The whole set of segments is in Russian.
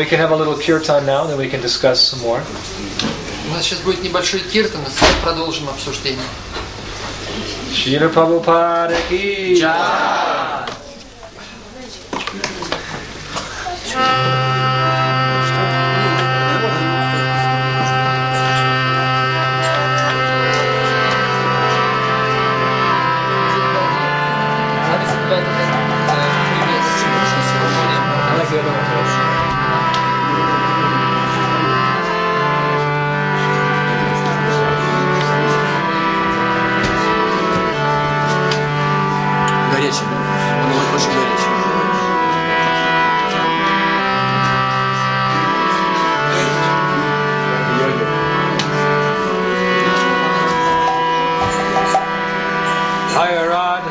So we can have a little kirtan now, then we can discuss some more. У нас сейчас будет небольшой киртан, и сразу продолжим обсуждение. Shila Prabhupada ki I higher rod.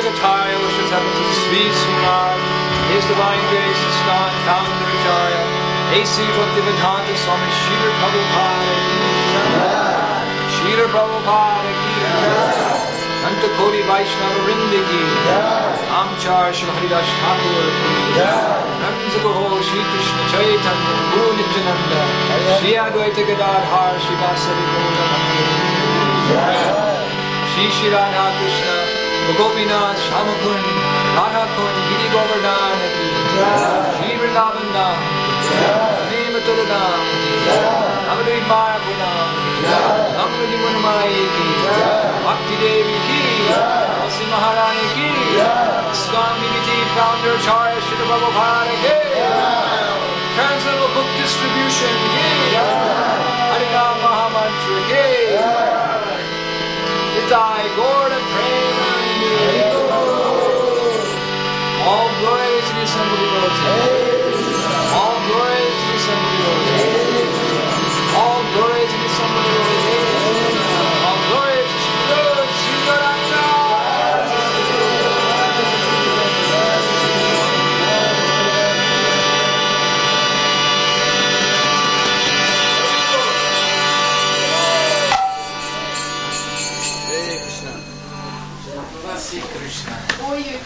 Vegetarier which has happened to the Swiss Humad, His Divine Grace, the Sky, Fountain of Vijaya, A.C. Bhaktivedanta Swami, Srila Prabhupada, Srila Prabhupada, Nanta Kodi Vaishnava Rindagi, Amchar Shri Haridas Thakur, Nanta Gaho Shri Krishna Chaitanya, Guru Nityananda, Shri Advaita Gadadhar, Shri Vasari Gaudana, Shri Shri Radha Krishna, Gopinath, Shamakund, Radhakund, Giri Govardhan, Shri Vrindavanda, Shri Maturana, Namadevi Mayapuna, Namadevi Munamai ki, Bhakti Devi ki, Namaste Maharani ki, Swami Viti, Founder, Charya Srila Prabhupada ki, Transcendental Book Distribution ki, Harinam Mahamantra ki, Itai Gordon, All glory to the Assembly of Rotary. All glory to the Assembly of Rotary. All glory to the Assembly Rotary. All glory to Shiloh, Shiloh, Hare Krishna. Hare Krishna. Ой-ой.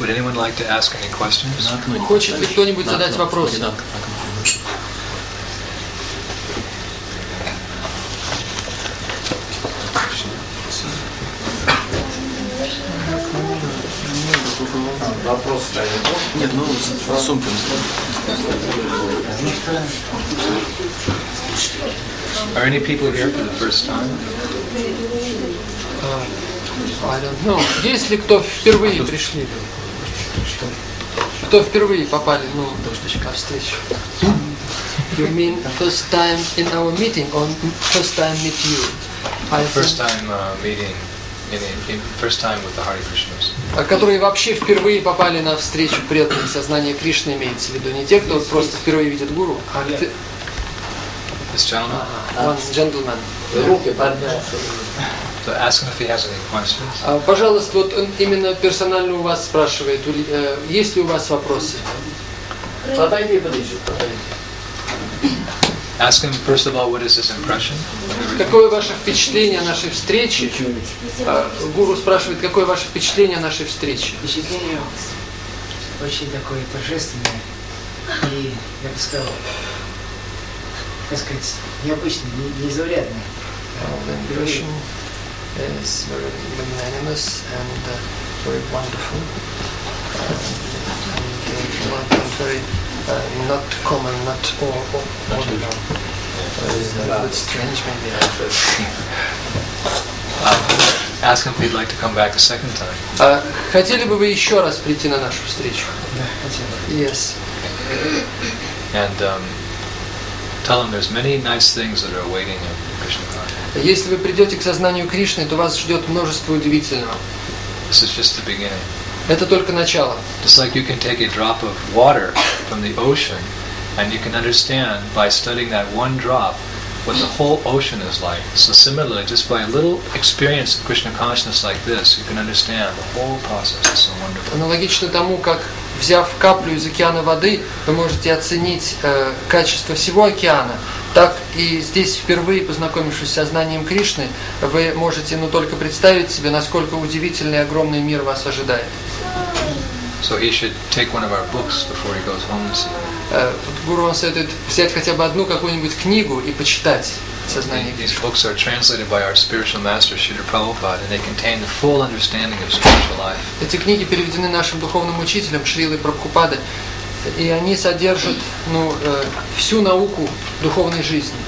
Would anyone like to ask any questions? Хочет ли кто-нибудь задать вопрос? Are any people here for the first time? I don't know. Есть ли кто впервые пришли? Кто впервые попали, ну, на встречу? You mean first time in our meeting or first time meet you? I First think- time uh, meeting, in, in, first time with the Hare Krishnas. А Которые вообще впервые попали на встречу преданных сознания Кришны, имеется в виду. Не те, кто просто впервые видит гуру, а any questions. А, Пожалуйста, вот он именно персонально у вас спрашивает, э, есть ли у вас вопросы? Ask him first of all what is his impression. Какое ваше впечатление о нашей встрече? А, Гуру спрашивает, какое ваше впечатление о нашей встрече? Впечатление очень такое торжественное и, я бы сказал, как сказать, необычное, не- незаурядное. Is very magnanimous and uh, very wonderful. Uh, and, uh, and very uh, not common, not or, or, ordinary. Uh, a little bit strange maybe. Um, ask him if he'd like to come back a second time. А хотели бы вы еще раз прийти на нашу встречу? Да, хотел. Yes. And um, tell him there's many nice things that are awaiting him in Krishna consciousness. Если вы придете к сознанию Кришны, то вас ждет множество удивительного. This is just the beginning. Это только начало. Just like you can take a drop of water from the ocean and you can understand by studying that one drop what the whole ocean is like. So similarly, just by a little experience of Krishna consciousness like this, you can understand the whole process is so wonderful. Аналогично тому, как взяв каплю из океана воды, вы можете оценить э, качество всего океана, так и здесь, впервые познакомившись с сознанием Кришны, вы можете ну, только представить себе, насколько удивительный и огромный мир вас ожидает. So he should take one of our books before he goes home this evening. Э, Гуру вам советует взять хотя бы одну какую-нибудь книгу и почитать сознание These Кришны. books are translated by our spiritual master, Srila Prabhupada, and they contain the full understanding of spiritual life. Эти книги переведены нашим духовным учителем Шрилой Прабхупады, и они содержат ну, э, всю науку духовной жизни.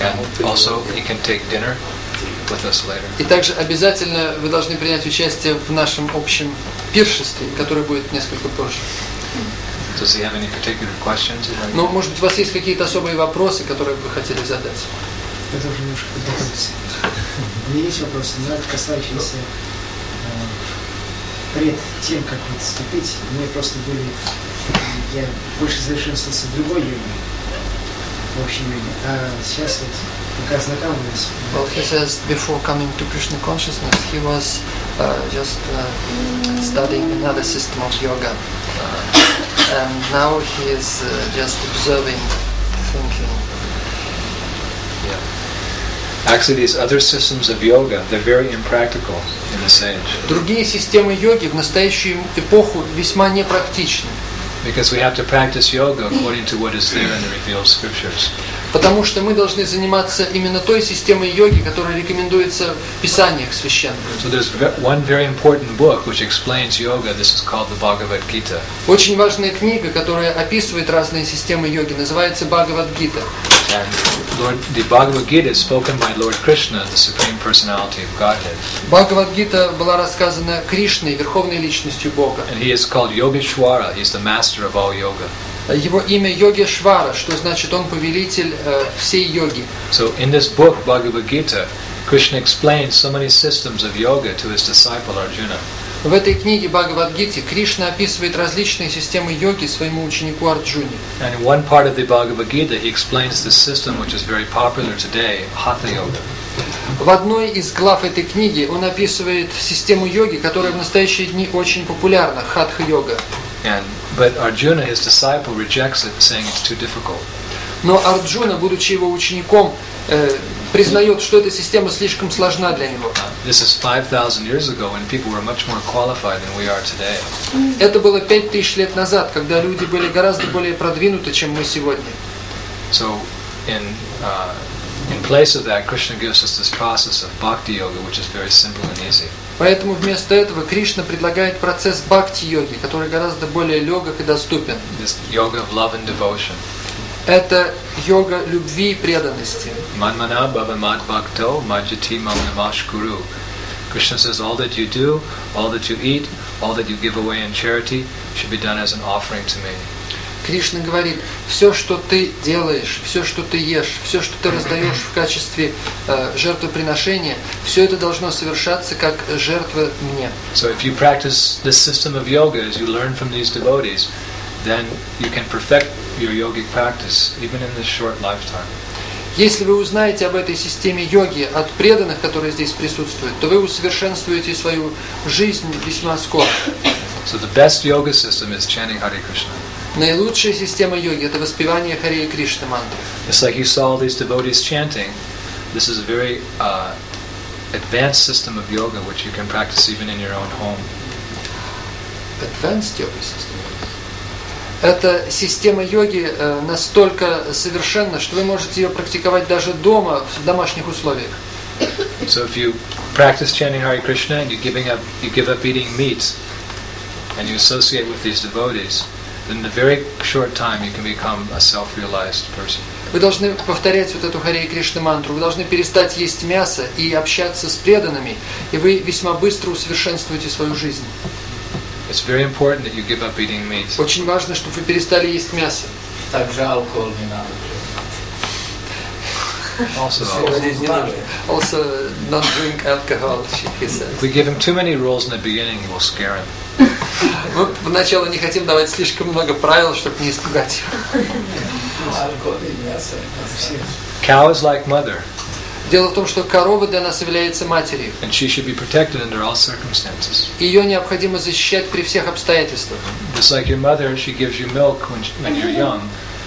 And also, he can take dinner with us later. И также обязательно вы должны принять участие в нашем общем пиршестве, которое будет несколько позже. Does he have any particular questions? Но, может быть, у вас есть какие-то особые вопросы, которые бы вы хотели задать? Я тоже немножко подготовился. У меня есть вопросы, но это касающиеся э, пред тем, как вот вступить, мы просто были, я больше совершенствовался в другой йоге, в общем йоге, а сейчас вот Well, he says before coming to Krishna consciousness, he was uh, just uh, studying another system of yoga. Uh, and now he is uh, just observing, thinking. Actually, these other systems of yoga, they're very impractical in this age. Другие системы йоги в настоящую эпоху весьма непрактичны, Because we have to practice yoga according to what is there in the revealed scriptures. Потому что мы должны заниматься именно той системой йоги, которая рекомендуется в Писаниях священных. So. Очень важная книга, которая описывает разные системы йоги, называется Бхагавад-гита. And Lord, the Bhagavad Gita is spoken by Lord Krishna, the Supreme Personality of Godhead. Бхагавад-гита была рассказана Кришной, верховной личностью Бога. And he is called Yogeshwara. He's the master of all yoga. Его имя Йогешвара, что значит он повелитель э, всей йоги. So in this book, Bhagavad Gita, Krishna explains so many systems of yoga to his disciple Arjuna. В этой книге Бхагавад-гите Кришна описывает различные системы йоги своему ученику Арджуне. And in one part of the Bhagavad Gita, he explains the system which is very popular today, Hatha Yoga. В одной из глав этой книги он описывает систему йоги, которая в настоящие дни очень популярна, хатха-йога. And but Arjuna, his disciple, rejects it, saying it's too difficult. Но Арджуна, будучи его учеником, э, признает, что эта система слишком сложна для него. Uh, this is 5,000 years ago when people were much more qualified than we are today. Это было пять тысяч лет назад, когда люди были гораздо более продвинуты, чем мы сегодня. So in uh, in place of that, Krishna gives us this process of bhakti yoga, which is very simple and easy. Поэтому вместо этого Кришна предлагает процесс бхакти-йоги, который гораздо более легок и доступен. This yoga of love and devotion. Это йога любви и преданности. Mam namashkuru. Krishna says all that you do, all that you eat, all that you give away in charity should be done as an offering to me. Кришна говорит, все, что ты делаешь, все, что ты ешь, все, что ты раздаешь в качестве э, жертвоприношения, все это должно совершаться как жертва мне. So if you practice this system of yoga as you learn from these devotees, then you can perfect your yogic practice even in this short lifetime. Если вы узнаете об этой системе йоги от преданных, которые здесь присутствуют, то вы усовершенствуете свою жизнь весьма скоро. So the best yoga system is chanting Hare Krishna. Наилучшая система йоги – это воспевание Харе Кришны мантры. Just like you saw these devotees chanting, this is a very uh, advanced system of yoga which you can practice even in your own home. Advanced yoga system. Эта система йоги э, настолько совершенна, что вы можете ее практиковать даже дома, в домашних условиях. So if you practice chanting Hare Krishna and you're giving up, you give up eating meat, and you associate with these devotees, in a very short time you can become a self-realized person. Вы должны повторять вот эту Харе Кришна мантру, вы должны перестать есть мясо и общаться с преданными, и вы весьма быстро усовершенствуете свою жизнь. It's very important that you give up eating meat. Очень важно, чтобы вы перестали есть мясо. Также алкоголь не надо. Also, Also, not drink alcohol, he if says. we give him too many rules in the beginning, we'll scare him. Мы поначалу не хотим давать слишком много правил, чтобы не испугать его. Алкоголь и мясо. все. Cow is like mother, Дело в том, что корова для нас является матерью. and she should be protected under all circumstances. Ее необходимо защищать при всех обстоятельствах. Just like your mother, she gives you milk when, when you're young.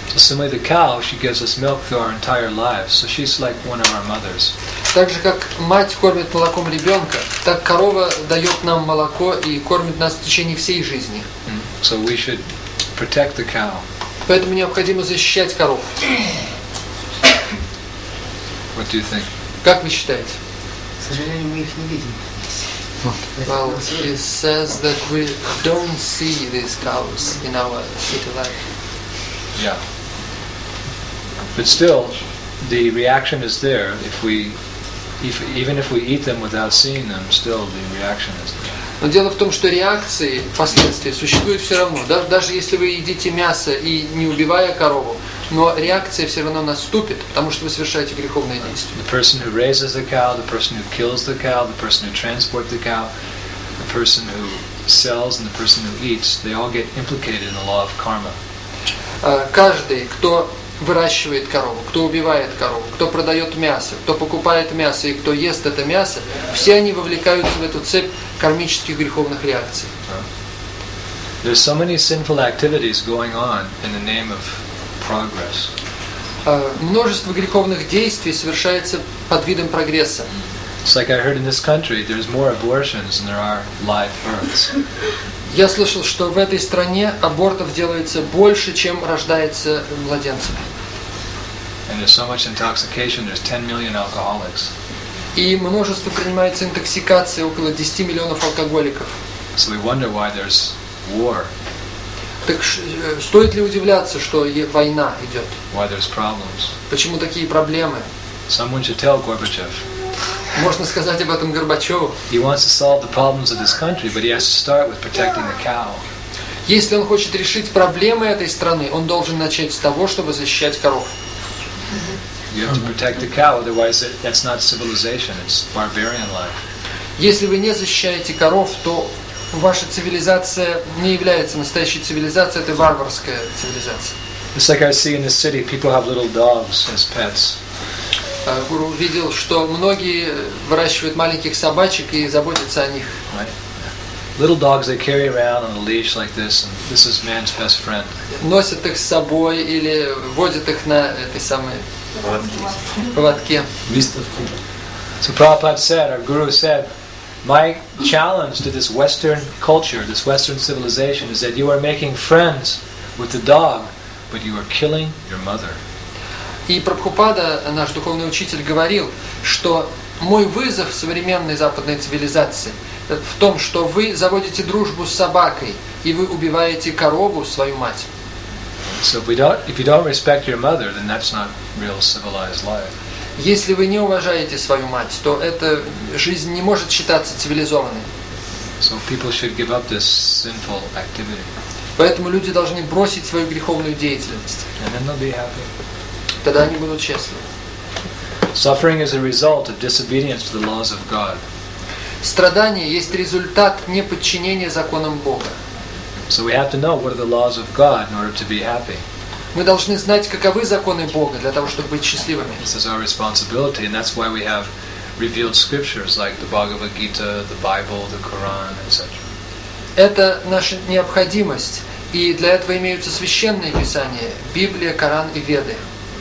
So similarly, the cow, she gives us milk through our entire lives. So she's like one of our mothers. Так же, как мать кормит молоком ребенка, так корова дает нам молоко и кормит нас в течение всей жизни. So we should protect the cow. Поэтому необходимо защищать коров. What do you think? Как вы считаете? К сожалению, мы их не видим. Well, he says that we don't see these cows in our city life. Yeah. But still, the reaction is there. If we, Но дело в том, что реакции, последствия существуют все равно. Даже, даже если вы едите мясо и не убивая корову, но реакция все равно наступит, потому что вы совершаете греховное действие. The person who raises the cow, the person who kills the cow, the person who transports the cow, the person who sells and the person who eats, they all get implicated in the law of karma. Каждый, кто выращивает корову, кто убивает корову, кто продает мясо, кто покупает мясо и кто ест это мясо, все они вовлекаются в эту цепь кармических греховных реакций. There's so many sinful activities going on in the name of progress. А, Множество греховных действий совершается под видом прогресса. It's like I heard in this country, there's more abortions than there are live births. Я слышал, что в этой стране абортов делается больше, чем рождается младенцев. And there's so much intoxication, there's 10 million alcoholics. И множество принимается интоксикации, около 10 миллионов алкоголиков. So we wonder why there's war, Так э, стоит ли удивляться, что война идет? why there's problems. Почему такие проблемы? Someone should tell Gorbachev. Можно сказать об этом Горбачеву. He wants to solve the problems of this country, but he has to start with protecting the cow. Если он хочет решить проблемы этой страны, он должен начать с того, чтобы защищать коров. You have to protect the cow, otherwise it, that's not civilization, it's barbarian life. Если вы не защищаете коров, то ваша цивилизация не является настоящей цивилизацией, это варварская цивилизация. It's like I see in the city, people have little dogs as pets. А, Гуру видел, что многие выращивают маленьких собачек и заботятся о них. Right? Little dogs they carry around on a leash like this, and this is man's best friend. Носят их с собой или водят их на этой самой поводке. So Prabhupada said, our Guru said, my challenge to this Western culture, this Western civilization, is that you are making friends with the dog, but you are killing your mother. И Прабхупада, наш духовный учитель, говорил, что мой вызов современной западной цивилизации в том, что вы заводите дружбу с собакой, и вы убиваете корову, свою мать. So if we don't, if you don't respect your mother, then that's not real civilized life. Если вы не уважаете свою мать, то эта жизнь не может считаться цивилизованной. So people should give up this sinful activity, Поэтому люди должны бросить свою греховную деятельность. and then they'll be happy. Тогда они будут счастливы. Suffering is a result of disobedience to the laws of God. Страдание есть результат неподчинения законам Бога. So we have to know what are the laws of God in order to be happy. Мы должны знать, каковы законы Бога для того, чтобы быть счастливыми. This is our responsibility, and that's why we have revealed scriptures like the Bhagavad Gita, the Bible, the Quran, etc. Это наша необходимость. И для этого имеются священные писания, Библия, Коран и Веды.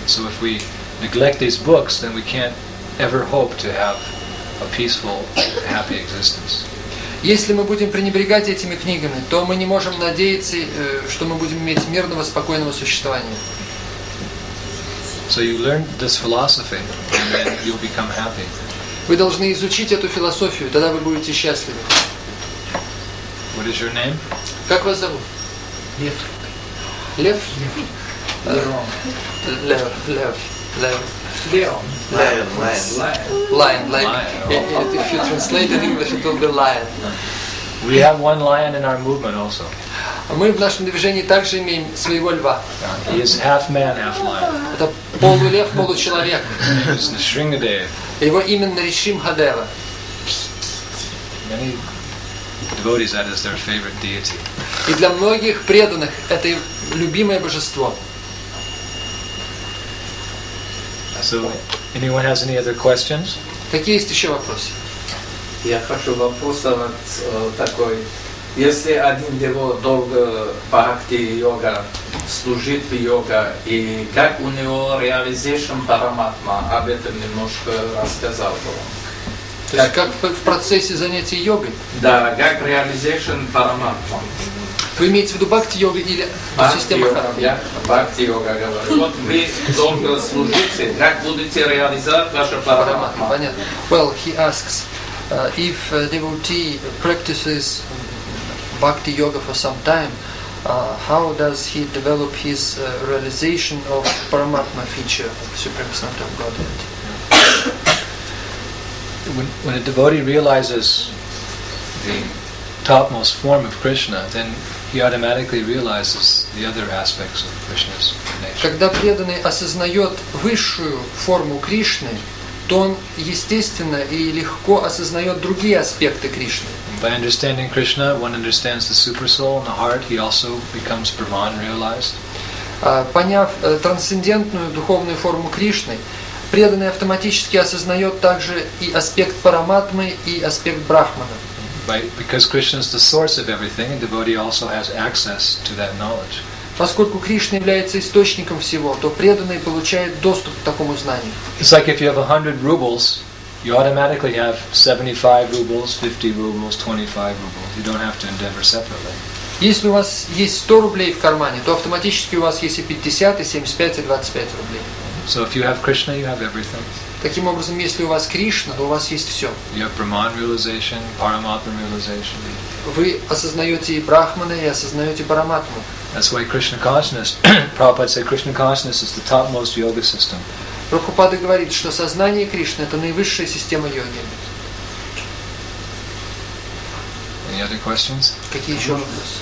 So if we neglect these books, then we can't ever hope to have a peaceful, happy existence. Если мы будем пренебрегать этими книгами, то мы не можем надеяться, э, что мы будем иметь мирного, спокойного существования. So you learn this philosophy, and then you'll become happy. Вы должны изучить эту философию, тогда вы будете счастливы. What is your name? Как вас зовут? Лев. Лев? Леон. Лев, Лев, Лев. Леон. Lion, lion. Lion. Like, Lion, if you translate in English, it will be lion. We have one lion in our movement also. А Мы в нашем движении также имеем своего льва. He is half man, half lion. Это полулев, получеловек. Его имя Наришим Хадева. Many devotees, that is their favorite deity. И для многих преданных это любимое божество. So, anyone has any other questions? Какие есть еще вопросы? Я хочу вопрос вот, э, такой. Если один его долго бхакти йога, служит в йога, и как у него realization параматма, об этом немножко рассказал бы он. То есть как в процессе занятия йогой? Да, как realization параматма. Вы имеете в виду бхакти-йога или Бхакти система йога, харам? я бхакти йога говорю. Вот вы долго служите, как будете реализовать ваше Параматма, параматма? понятно. Well, he asks, uh, if a devotee practices bhakti yoga for some time, uh, how does he develop his uh, realization of Paramatma feature of Supreme Personality of Godhead? When, when a devotee realizes the topmost form of Krishna, then Когда преданный осознает высшую форму Кришны, то он естественно и легко осознает другие аспекты Кришны. By understanding Krishna, one understands the supersoul in the heart. He also becomes Brahman realized. А, Поняв э, трансцендентную духовную форму Кришны, преданный автоматически осознает также и аспект Параматмы, и аспект Брахмана. By, because Krishna is the source of everything, a devotee also has access to that knowledge. Поскольку Кришна является источником всего, то преданный получает доступ к такому знанию. It's like if you have 100 rubles, you automatically have 75 rubles, 50 rubles, 25 rubles. You don't have to endeavor separately. Если у вас есть 100 рублей в кармане, то автоматически у вас есть и 50, и 75, и 25 рублей. So if you have Krishna, you have everything. Таким образом, если у вас Кришна, то у вас есть все. Вы осознаете и Брахмана, и осознаете Параматму. That's why Krishna consciousness, Prabhupada said Krishna consciousness is the topmost yoga system. Прабхупада говорит, что сознание Кришны – это наивысшая система йоги. Any other questions? Какие еще вопросы?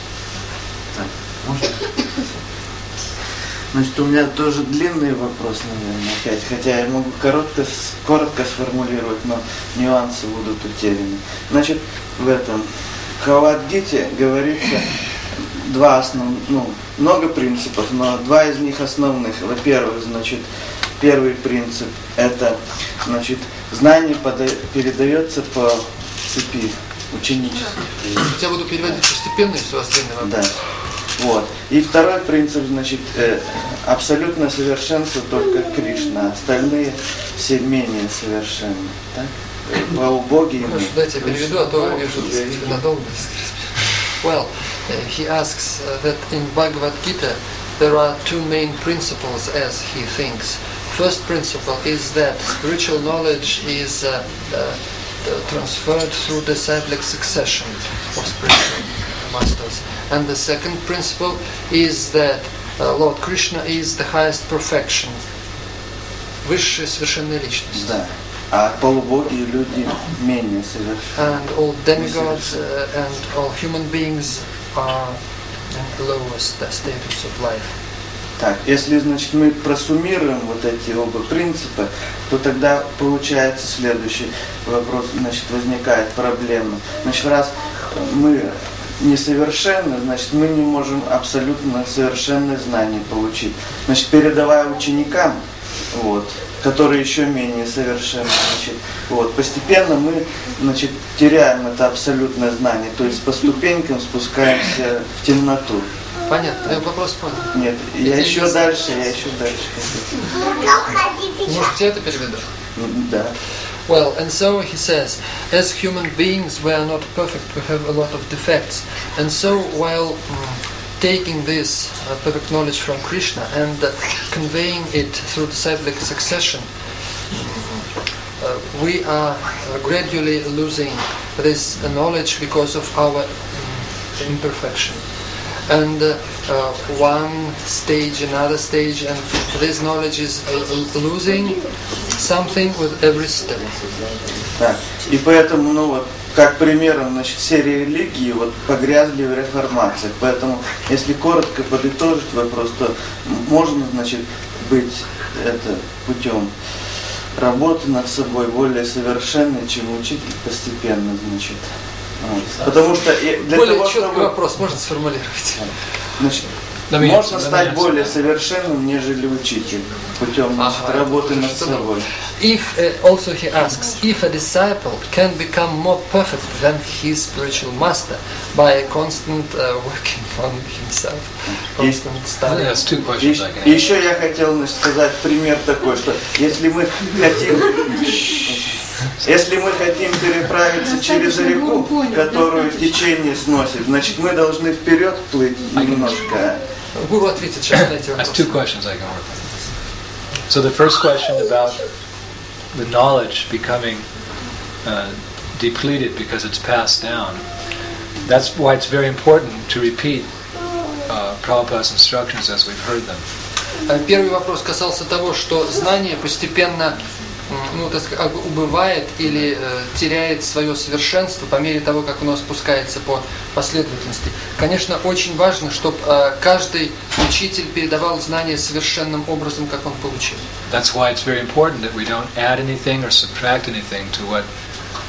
Значит, у меня тоже длинный вопрос, наверное, опять. Хотя я могу коротко, коротко сформулировать, но нюансы будут утеряны. Значит, в этом Хавадгите говорится два основных, ну, много принципов, но два из них основных. Во-первых, значит, первый принцип – это, значит, знание пода- передается по цепи ученических. Я буду переводить постепенно, если у вас длинный вопрос. Да. Вот. И второй принцип, значит, э, абсолютное совершенство только Кришна, остальные все менее совершенны. Так? Э, Полубоги ему. Хорошо, дайте я переведу, а то вижу, надолго. Well, uh, he asks uh, that in Bhagavad Gita there are two main principles as he thinks. First principle is that spiritual knowledge is uh, uh, uh, transferred through disciplic succession of spiritual masters. And the second principle is that uh, Lord Krishna is the highest perfection, высшая совершенная личность. Да. А полубоги и люди менее совершенны. and all demigods uh, and all human beings are in the lowest status of life. Так, если, значит, мы просуммируем вот эти оба принципа, то тогда получается следующий вопрос, значит, возникает проблема. Значит, раз мы несовершенны, значит, мы не можем абсолютно совершенное знание получить. Значит, передавая ученикам, вот, которые еще менее совершенны, значит, вот, постепенно мы, значит, теряем это абсолютное знание, то есть по ступенькам спускаемся в темноту. Понятно, я вопрос понял. Нет, я Это еще дальше, я еще дальше. Может, я это переведу? Да. Well, and so he says, as human beings we are not perfect, we have a lot of defects. And so while mm, taking this uh, perfect knowledge from Krishna and uh, conveying it through disciplic succession, mm, uh, we are uh, gradually losing this knowledge because of our mm, imperfection. And uh, uh, one stage, another stage, and this knowledge is uh, losing something with every step. И поэтому, ну вот, как примером, значит, все религии вот погрязли в реформациях. Поэтому, если коротко подытожить вопрос, то можно, значит, быть это путем работы над собой более совершенной, чем учитель постепенно, значит. Потому что для Более того, четкий чтобы вопрос можно сформулировать. значит, me можно стать answer более that. совершенным, нежели учитель, путем значит, Ага, работы над собой. If uh, also he asks, if a disciple can become more perfect than his spiritual master by constant uh, working on himself, constant study. that's two questions I can еще я хотел значит, сказать пример такой, что если мы хотим, если мы хотим переправиться через реку, которую течение сносит, значит мы должны вперед плыть немножко. Гуру ответит сейчас на эти That's two вопросы. questions I can work on. So the first question about the knowledge becoming uh, depleted because it's passed down. That's why it's very important to repeat uh, Prabhupada's instructions as we've heard them. Э, Первый вопрос касался того, что знание постепенно ну, так сказать, убывает или э, теряет свое совершенство по мере того, как оно спускается по последовательности. Конечно, очень важно, чтобы э, каждый учитель передавал знания совершенным образом, как он получил. That's why it's very important that we don't add anything or subtract anything to what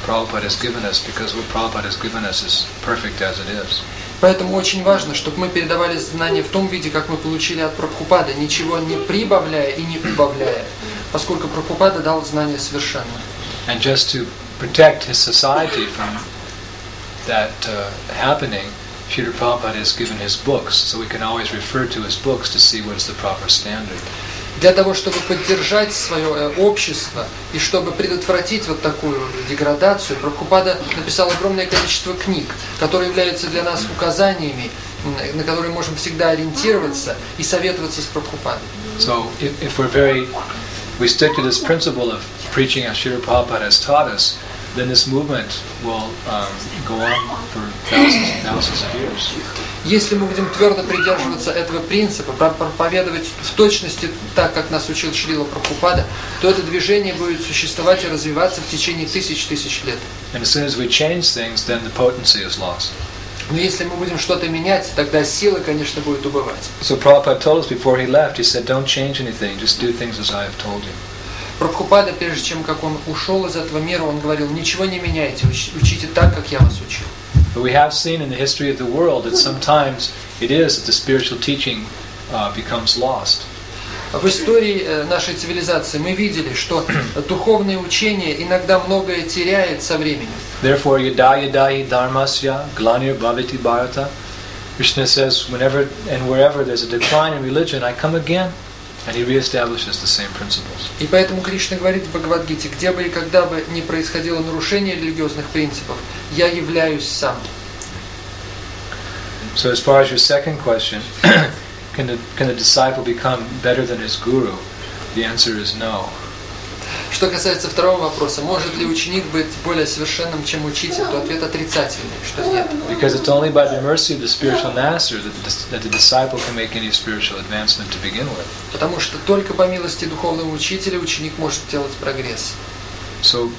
Prabhupada has given us, because what Prabhupada has given us is perfect as it is. Поэтому очень важно, чтобы мы передавали знания в том виде, как мы получили от Прабхупады, ничего не прибавляя и не убавляя, поскольку Прабхупада дал знания совершенно. And just to protect his society from that uh, happening, Srila Prabhupada has given his books, so we can always refer to his books to see what is the proper standard. Для того, чтобы поддержать свое э, общество и чтобы предотвратить вот такую деградацию, Прабхупада написал огромное количество книг, которые являются для нас указаниями, на которые можем всегда ориентироваться и советоваться с Прабхупадой. So if, if we're very, we stick to this principle of preaching as Srila Prabhupada has taught us, then this movement will um, go on for thousands and thousands of years. Если мы будем твердо придерживаться этого принципа, проповедовать в точности так, как нас учил Шрила Прабхупада, то это движение будет существовать и развиваться в течение тысяч тысяч лет. And as soon as we change things, then the potency is lost. Но если мы будем что-то менять, тогда сила, конечно, будет убывать. So Prabhupada told us before he left, he said, don't change anything, just do things as I have told you. Прабхупада, прежде чем как он ушел из этого мира, он говорил, ничего не меняйте, учите так, как я вас учил. But we have seen in the history of the world that sometimes it is that the spiritual teaching uh, becomes lost. В истории нашей цивилизации мы видели, что духовное учение иногда многое теряет со временем. Therefore, yada yada dharmasya glanir bhavati bharata. Krishna says, whenever and wherever there's a decline in religion, I come again. And he reestablishes the same principles. И поэтому Кришна говорит в Бхагавадгите, где бы и когда бы не происходило нарушение религиозных принципов, я являюсь сам. So as far as your second question, can the, can the disciple become better than his guru? The answer is no. Что касается второго вопроса, может ли ученик быть более совершенным, чем учитель, то ответ отрицательный, что нет. Because it's only by the mercy of the spiritual master that the, that the disciple can make any spiritual advancement to begin with. Потому что только по милости духовного учителя ученик может делать прогресс. So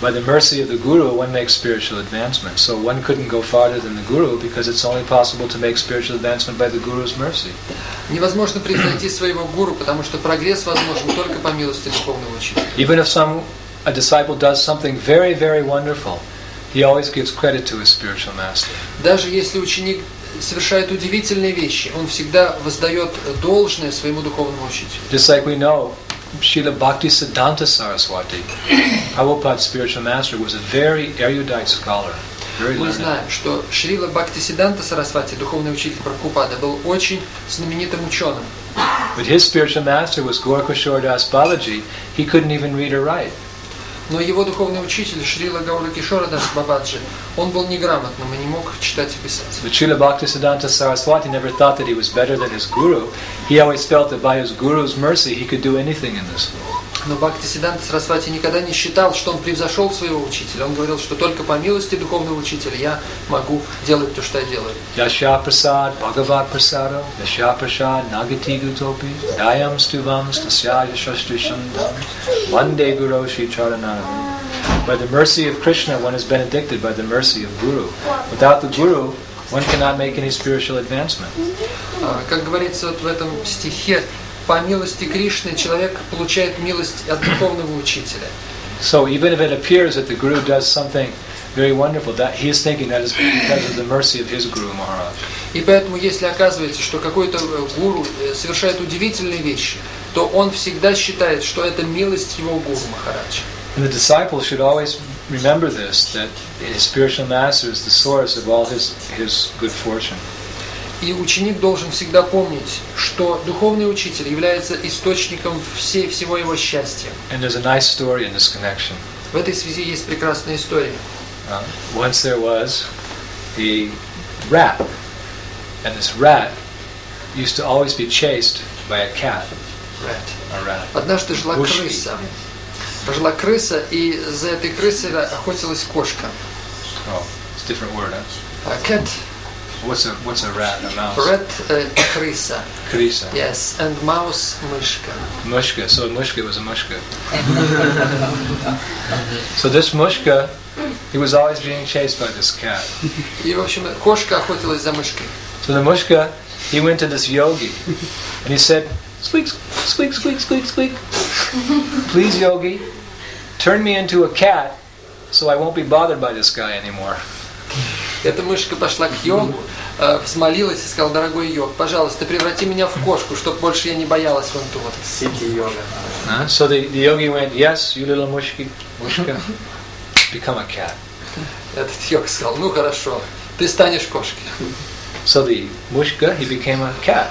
by the mercy of the Guru, one makes spiritual advancement. So one couldn't go farther than the Guru because it's only possible to make spiritual advancement by the Guru's mercy. Невозможно превзойти своего гуру, потому что прогресс возможен только по милости духовного учителя. Even if some a disciple does something very, very wonderful, he always gives credit to his spiritual master. Даже если ученик совершает удивительные вещи, он всегда воздает должное своему духовному учителю. Just like we know Srila Bhakti Siddhanta Saraswati, Prabhupada's spiritual master, was a very erudite scholar. Very Мы learned. знаем, что Шрила Бхактисиданта Сарасвати, духовный учитель Прабхупада, был очень знаменитым ученым. But his spiritual master was Gaurakushore Das Balaji. He couldn't even read or write. Но его духовный учитель Шрила Гаура Кишора Дас Бабаджи, он был неграмотным и не мог читать и писать. But Srila Bhaktisiddhanta Saraswati never thought that he was better than his guru. He always felt that by his guru's mercy he could do anything in this world. Но Бхактисиданта Сарасвати никогда не считал, что он превзошел своего учителя. Он говорил, что только по милости духовного учителя я могу делать то, что я делаю. Yasha Prasad Bhagavat Prasado Yasha Prasad Nagati Gutopi Dayam Stuvam Stasya Yashashrisham Vande Guru Shri Charanarami. By the mercy of Krishna, one is benedicted by the mercy of Guru. Without the Guru, one cannot make any spiritual advancement. А, Как говорится вот в этом стихе, по милости Кришны человек получает милость от духовного учителя. So even if it appears that the Guru does something very wonderful, that he is thinking that is because of the mercy of his Guru Maharaj. И поэтому, если оказывается, что какой-то э, гуру э, совершает удивительные вещи, то он всегда считает, что это милость его гуру Махараджа. And the disciple should always remember this, that his spiritual master is the source of all his, his good fortune. И ученик должен всегда помнить, что духовный учитель является источником всей, всего его счастья. And there's a nice story in this connection. В этой связи есть прекрасная история. Uh, once there was a rat, and this rat used to always be chased by a cat, a rat. Однажды жила Bushmeat. крыса. Жила крыса, и за этой крысой охотилась кошка. Oh, it's a different word, huh? А Cat What's a what's a rat? A mouse. Rat uh, крыса. Krisa. Yes, and mouse мышка. Mushka. So mushka was a mushka. so this mushka, he was always being chased by this cat. И, в общем, кошка охотилась за мышкой. So the mushka, he went to this yogi, and he said, "Squeak, squeak, squeak, squeak, squeak. Please, yogi, turn me into a cat, so I won't be bothered by this guy anymore." Эта мышка пошла к йогу, э, взмолилась и сказала, дорогой йог, пожалуйста, преврати меня в кошку, чтобы больше я не боялась вон тут. Сити йога. Huh? So the, the yogi went, "Yes, you little mushki, mushka, become a cat." Этот йог сказал, ну хорошо, ты станешь кошкой. So the mushka, he became a cat.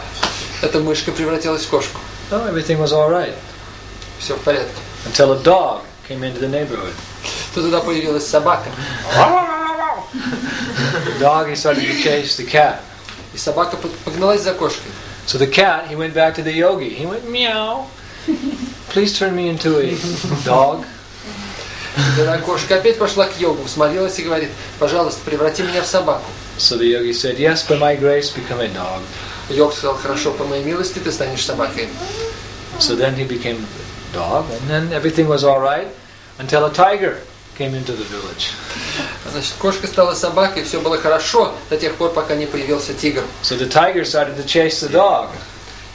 Эта мышка превратилась в кошку. Oh, everything was all right Все в порядке. until a dog came into the neighborhood. То туда появилась собака. The dog, he started to chase the cat. И собака под- погналась за кошкой. So the cat, he went back to the yogi. He went, meow. Please turn me into a dog. Тогда кошка опять пошла к йогу, взмолилась и говорит, пожалуйста, преврати меня в собаку. So the yogi said, Yes, by my grace, become a dog. Йог сказал, хорошо, по моей милости ты станешь собакой. So then he became a dog, and then everything was all right until a tiger came into the village. Значит, кошка стала собакой, все было хорошо до тех пор, пока не появился тигр. So the tiger started to chase the dog.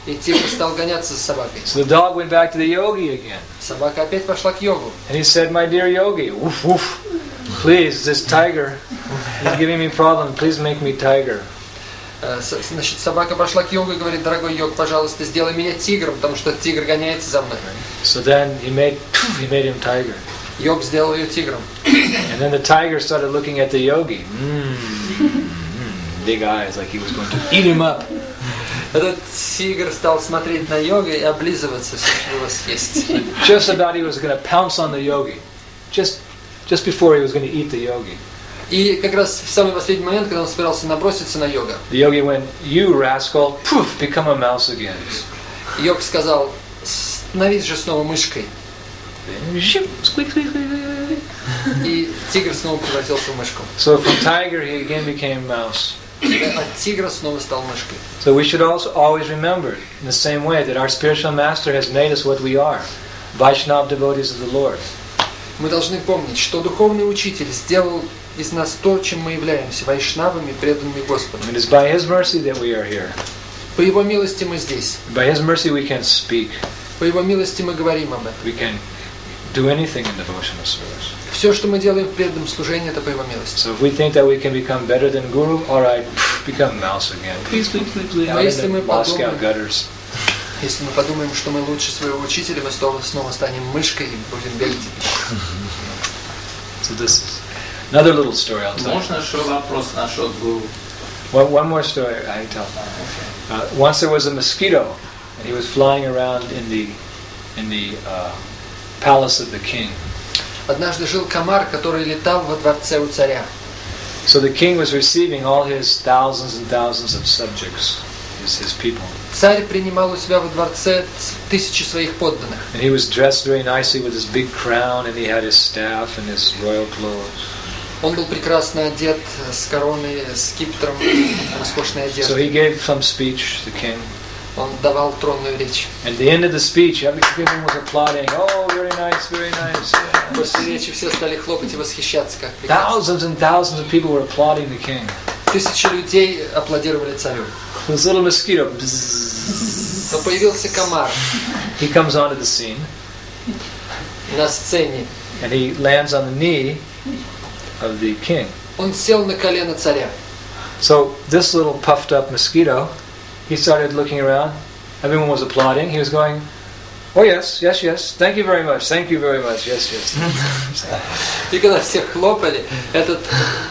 И тигр стал гоняться за собакой. So the dog went back to the yogi again. Собака опять пошла к йогу. And he said, My dear yogi, woof woof, please, this tiger is giving me problem. Please make me tiger. Э, Значит, собака пошла к йогу и говорит, дорогой йог, пожалуйста, сделай меня тигром, потому что тигр гоняется за мной. So then he made he made him tiger. Йог сделал ее тигром. And then the tiger started looking at the yogi. Mm, mm, big eyes, like he was going to eat him up. Этот тигр стал смотреть на йога и облизываться, все, чтобы его съесть. Just about he was going to pounce on the yogi. Just just before he was going to eat the yogi. И как раз в самый последний момент, когда он собирался наброситься на йога, The yogi went, You rascal, poof, become a mouse again. йог сказал, становись же снова мышкой. Zhip, squeak, squeak, squeak, squeak, squeak. И тигр снова превратился в мышку. So from tiger he again became mouse. От тигра снова стал мышкой. So we should also always remember, in the same way, that our spiritual master has made us what we are, Vaishnava devotees of the Lord. Мы должны помнить, что духовный учитель сделал из нас то, чем мы являемся, вайшнавами, преданными Господу. And it is by His mercy that we are here. По Его милости мы здесь. By His mercy we can speak. По Его милости мы говорим об этом. We can do anything in devotional service. Все, что мы делаем в преданном служении, это по Его милости. So if we think that we can become better than Guru, all right, become mouse again. Please, please, please, please. Out in если the мы Moscow подумаем- gutters. Если мы подумаем, что мы лучше своего учителя, мы снова, снова станем мышкой и будем бегать. и бегать. So this is another little story I'll tell you. Можно еще вопрос насчет гуру? One, one more story I tell. Uh, once there was a mosquito, and he was flying around in the in the uh, palace of the king. Однажды жил комар, который летал во дворце у царя. So the king was receiving all his thousands and thousands of subjects, his, his people, Царь принимал у себя во дворце тысячи своих подданных. and he was dressed very nicely with his big crown, and he had his staff and his royal clothes. Он был прекрасно одет, с короной, с скипетром, роскошной So одеждой. he gave some speech, the king. Он давал тронную речь. At the end of the speech, every- everyone was applauding. Oh, very nice, very nice. Yeah. После речи все стали хлопать и восхищаться, как прекрасно. Thousands and thousands of people were applauding the king. Тысячи людей аплодировали царю. This little mosquito, bzzz, Но появился комар he comes onto the scene на сцене. and he lands on the knee of the king. Он сел на колено царя. So this little puffed up mosquito, he started looking around. Everyone was applauding. He was going, "Oh yes, yes, yes. Thank you very much. Thank you very much. Yes, yes." И когда все хлопали, этот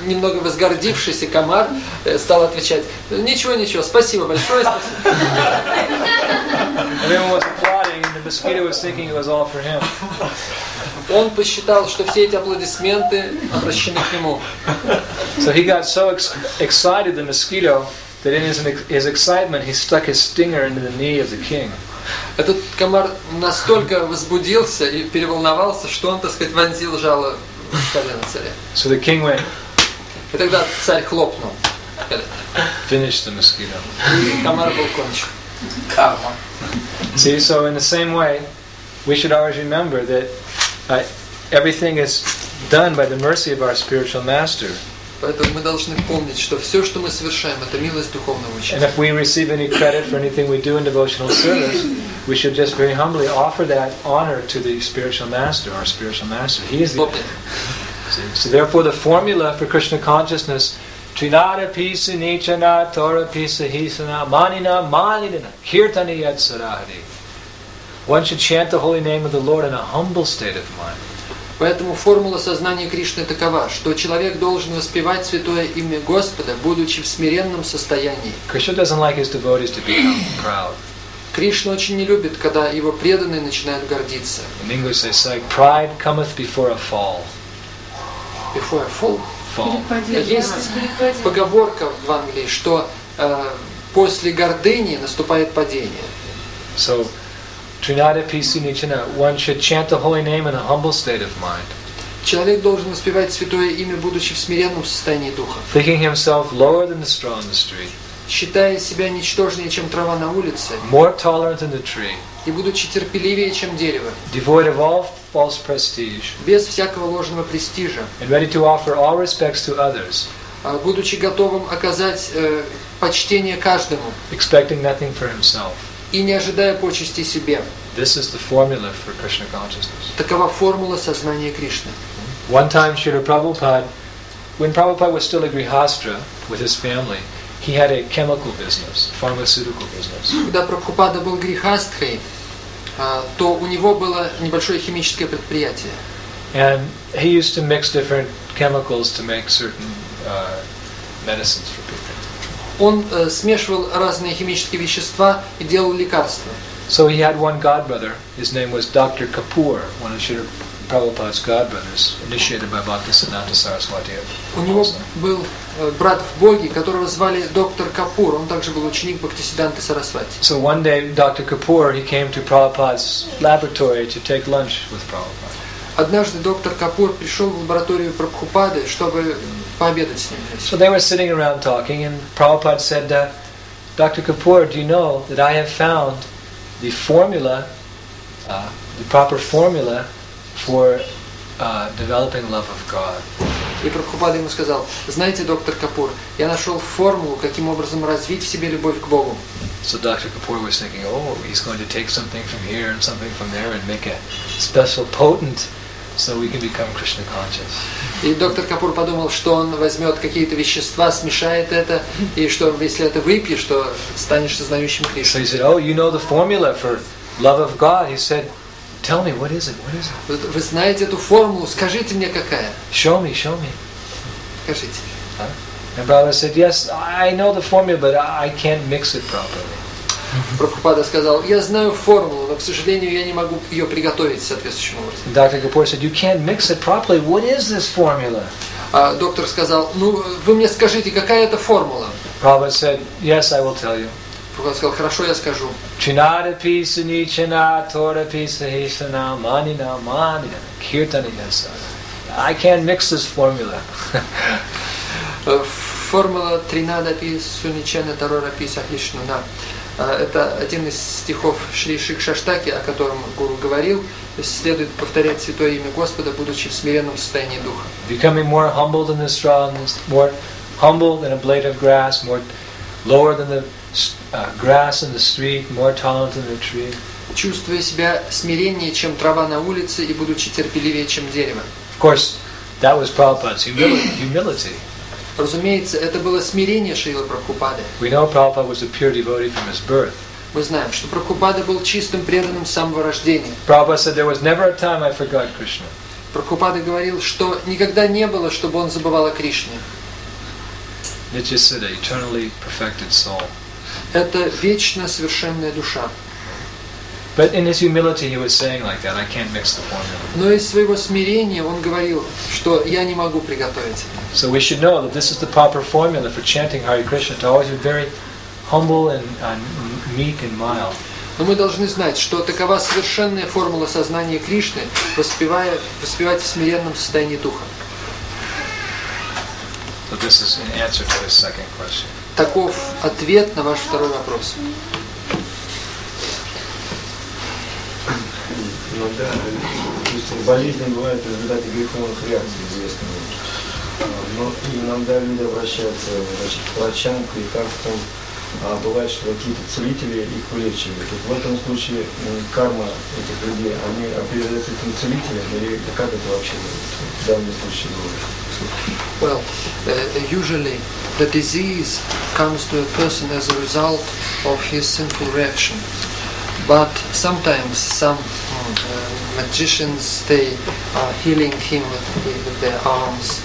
немного возгордившийся комар э, стал отвечать, ничего, ничего, спасибо большое, спасибо. Everyone was applauding, and the mosquito was thinking it was all for him. Он посчитал, что все эти аплодисменты обращены к нему. So he got so ex- excited, the mosquito, that in his, his excitement he stuck his stinger into the knee of the king. Этот комар настолько возбудился и переволновался, что он, так сказать, вонзил жало в колено царя. So the king went, И тогда царь хлопнул. Finish the mosquito. И комар был кончен. Карма. See, so in the same way, we should always remember that uh, everything is done by the mercy of our spiritual master. Поэтому мы должны помнить, что все, что мы совершаем, это милость духовного And учителя. if we receive any credit for anything we do in devotional service, we should just very humbly offer that honor to the spiritual master, our spiritual master. He is the Помни, See? So therefore the formula for Krishna consciousness Trinada pisa nichana Torah pisa hisana manina malina kirtani yat sarahari. One should chant the holy name of the Lord in a humble state of mind. Поэтому формула сознания Кришны такова, что человек должен воспевать святое имя Господа, будучи в смиренном состоянии. Like. Кришна очень не любит, когда его преданные начинают гордиться. In English they say, pride cometh before a fall. Before I fall. Fall. Есть поговорка в Англии, что э, после гордыни наступает падение. So, Trinada pisa nichana, one should chant the holy name in a humble state of mind, Человек должен воспевать святое имя, будучи в смиренном состоянии духа, thinking himself lower than the straw in the street, считая себя ничтожнее, чем трава на улице, more tolerant than the tree, и будучи терпеливее, чем дерево, devoid of all false prestige, без всякого ложного престижа, and ready to offer all respects to others, а, будучи готовым оказать э, почтение каждому expecting nothing for himself. и не ожидая почести себе. This is the formula for Krishna consciousness. Такова формула сознания Кришны. One time, Srila Prabhupada, when Prabhupada was still a Grihastra with his family, he had a chemical business, pharmaceutical business. Когда Прабхупада был грехастхой, а, то у него было небольшое химическое предприятие. And he used to mix different chemicals to make certain uh, medicines for people. Он э, смешивал разные химические вещества и делал лекарства. So he had one godbrother. His name was Dr. Kapoor, one of Srila Prabhupada's godbrothers, initiated by Bhaktisiddhanta Saraswati. У него был э, брат в Боге, которого звали доктор Капур. Он также был ученик Бхактисиданты Сарасвати. So one day, Dr. Kapoor, he came to Prabhupada's laboratory to take lunch with Prabhupada. Однажды доктор Капур пришел в лабораторию Прабхупады, чтобы пообедать с ним. вместе. So they were sitting around talking, and Prabhupada said, uh, Dr. Kapoor, do you know that I have found the formula, uh, the proper formula for uh, developing love of God? И Прабхупада ему сказал, знаете, доктор Капур, я нашел формулу, каким образом развить в себе любовь к Богу. So Dr. Kapoor was thinking, oh, he's going to take something from here and something from there and make a special potent so we can become Krishna conscious. И доктор Капур подумал, что он возьмет какие-то вещества, смешает это, и что если это выпьешь, то станешь сознающим So Кришну. he said, oh, you know the formula for love of God. He said, tell me, what is it? What is it? Вы знаете эту формулу, скажите мне какая. Show me, show me. Скажите. And Prabhupada said, yes, I know the formula, but I can't mix it properly. Прабхупада сказал, я знаю формулу, но, к сожалению, я не могу ее приготовить соответствующим образом. Dr. Kapoor said, you can't mix it properly. What is this formula? А доктор сказал, ну, вы мне скажите, какая это формула? Prabhupada said, yes, I will tell you. Прабхупада сказал, хорошо, я скажу. Tora pisa hisana, manina manina, kirtana yasa. I can't mix this formula. Э, Формула Тринада Пи Суничена Тарора Пи Сахишнуна. Э, Это один из стихов Шри Шикшаштаки, о котором Гуру говорил. То есть Следует повторять святое имя Господа, будучи в смиренном состоянии духа. Becoming more humble than the straw, more humble than a blade of grass, more lower than the uh, grass in the street, more tolerant than the tree. Чувствуя себя смиреннее, чем трава на улице, и будучи терпеливее, чем дерево. Of course, that was Prabhupada's humility. humility. Разумеется, это было смирение Шрила Прабхупады. We know Prabhupada was a pure devotee from his birth. Мы знаем, что Прабхупада был чистым преданным с самого рождения. Prabhupada said, There was never a time I forgot Krishna. Прабхупада говорил, что никогда не было, чтобы он забывал о Кришне. Nityasiddha, eternally perfected soul. Это вечно совершенная душа. But in his humility, he was saying like that, I can't mix the formula. Но из своего смирения он говорил, что я не могу приготовить. So we should know that this is the proper formula for chanting Hare Krishna, to always be very humble and, and meek and mild. Но мы должны знать, что такова совершенная формула сознания Кришны, воспевая, воспевать в смиренном состоянии духа. So this is an answer to his second question. Таков ответ на ваш второй вопрос. Иногда, болезни бывают в результате греховных реакций известными. Но иногда люди обращаются значит, к врачам, как там а бывает, что какие-то целители их вылечивают. В этом случае карма этих людей, они определяются этим целителем, или как это вообще в данном случае бывает? Well, uh, usually the disease comes to a person as a result of his sinful reaction. But sometimes some magicians they are healing him with, with their arms.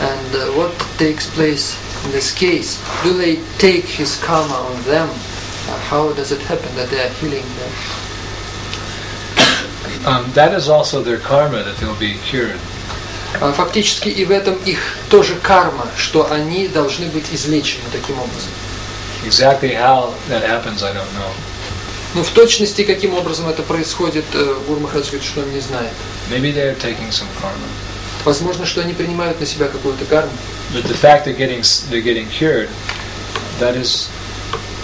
And uh, what takes place in this case? Do they take his karma on them? Uh, how does it happen that they are healing them? Um, that is also their karma that they'll be cured. А Фактически и в этом их тоже карма, что они должны быть излечены таким образом. Exactly how that happens, I don't know. Но в точности, каким образом это происходит, э, Гуру Махарадж говорит, что он не знает. Maybe they're taking some karma. Возможно, что они принимают на себя какую-то карму. But the fact they're getting they're getting cured, that is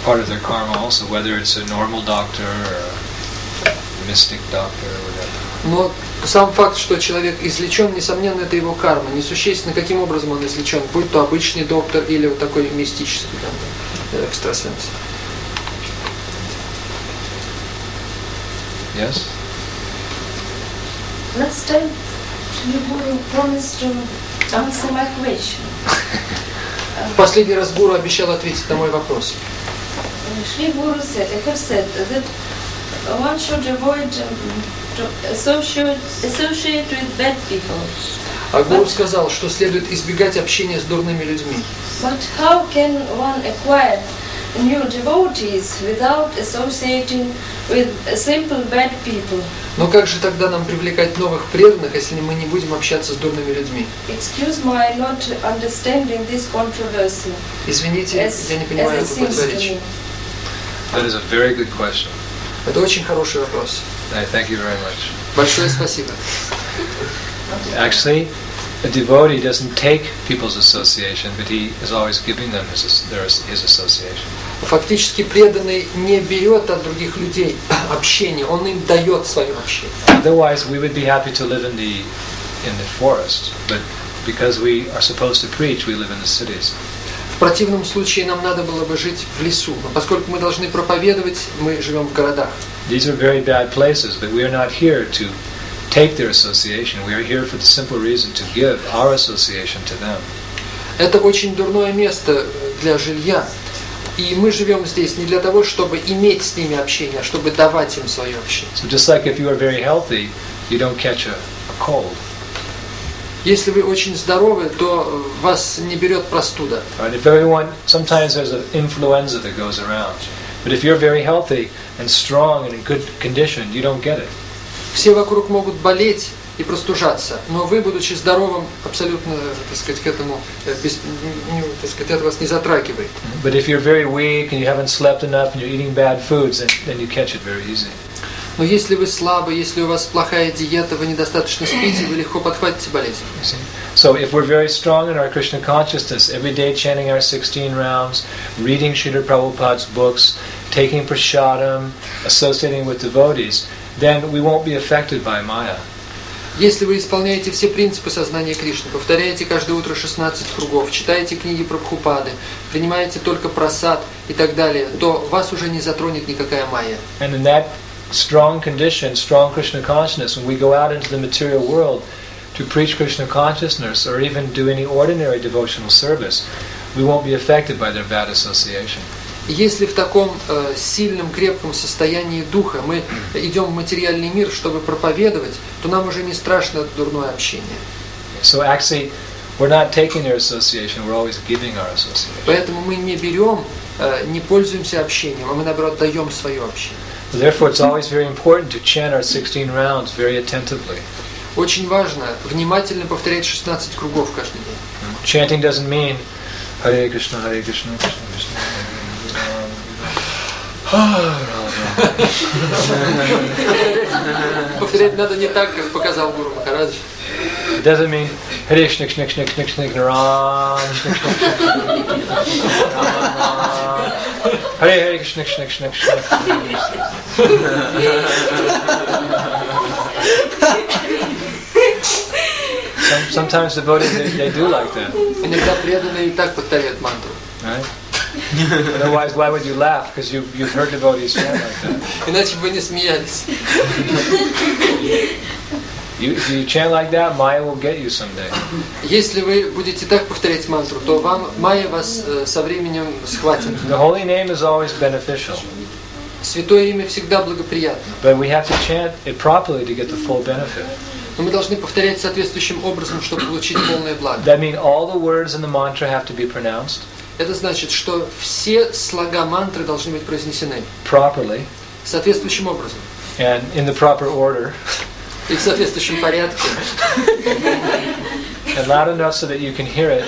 part of their karma also, whether it's a normal doctor or a mystic doctor or whatever. Но сам факт, что человек излечен, несомненно, это его карма. Несущественно, каким образом он излечен, будь то обычный доктор или вот такой мистический там, экстрасенс. Yes? Last time, Shri Guru promised to answer my question. В последний раз Гуру обещал ответить на мой вопрос. Shri Guru said, I have said that one should avoid um, to associate, associate with bad people. А Гуру сказал, что следует избегать общения с дурными людьми. But how can one acquire new devotees without associating with simple bad people? Но как же тогда нам привлекать новых преданных, если мы не будем общаться с дурными людьми? Excuse my not understanding this controversy Извините, as, я не понимаю it это seems to противоречие. me. That is a very good question. Это очень хороший вопрос. I thank you very much. Большое спасибо. Actually, a devotee doesn't take people's association, but he is always giving them his, their, his association. Фактически преданный не берет от других людей общение, он им дает свое общение. Otherwise, we would be happy to live in the in the forest, but because we are supposed to preach, we live in the cities. В противном случае нам надо было бы жить в лесу, но поскольку мы должны проповедовать, мы живем в городах. These are very bad places, but we are not here to take their association. We are here for the simple reason to give our association to them. Это очень дурное место для жилья. И мы живем здесь не для того, чтобы иметь с ними общение, а чтобы давать им свое общение. So just like if you are very healthy, you don't catch a, a cold. Если вы очень здоровы, то вас не берет простуда. Right? If everyone, sometimes there's an influenza that goes around. But if you're very healthy and strong and in good condition, you don't get it. Все вокруг могут болеть и простужаться, но вы, будучи здоровым, абсолютно, так сказать, к этому, э, без, так сказать, это вас не затрагивает. But if you're very weak and you haven't slept enough and you're eating bad foods, then, then you catch it very easy. Но если вы слабы, если у вас плохая диета, вы недостаточно спите, вы легко подхватите болезнь. So if we're very strong in our Krishna consciousness, every day chanting our 16 rounds, reading Srila Prabhupada's books, taking prasadam, associating with devotees, then we won't be affected by Maya. Если вы исполняете все принципы сознания Кришны, повторяете каждое утро 16 кругов, читаете книги Прабхупады, принимаете только просад и так далее, то вас уже не затронет никакая майя. And in that strong condition, strong Krishna consciousness, when we go out into the material world to preach Krishna consciousness or even do any ordinary devotional service, we won't be affected by their bad association. Если в таком э, сильном, крепком состоянии духа мы идем в материальный мир, чтобы проповедовать, то нам уже не страшно дурное общение. So actually, we're not taking their association, we're always giving our association. Поэтому мы не берем, э, не пользуемся общением, а мы, наоборот, даем свое общение. Therefore, it's always very important to chant our 16 rounds very attentively. Очень важно внимательно повторять 16 кругов каждый день. Chanting doesn't mean Hare Krishna, Hare Krishna, Krishna Krishna. Повторять надо не так, как показал Гуру Махарадж. It doesn't mean Hare Shnik Shnik Shnik Shnik Shnik Naran Shnik Shnik Hare Hare Shnik Shnik Shnik Shnik Sometimes devotees they, they do like that. Иногда преданные и так повторяют мантру. Right? Otherwise, why would you laugh? Because you, you've heard devotees chant like that. Иначе бы вы не смеялись. You, if you chant like that, Maya will get you someday. Если вы будете так повторять мантру, то вам Майя вас э, со временем схватит. The holy name is always beneficial, Святое имя всегда благоприятно. but we have to chant it properly to get the full benefit. Но мы должны повторять соответствующим образом, чтобы получить полное благо. That means all the words in the mantra have to be pronounced Это значит, что все слога мантры должны быть произнесены properly соответствующим образом and in the proper order и в соответствующем порядке. and loud enough so that you can hear it.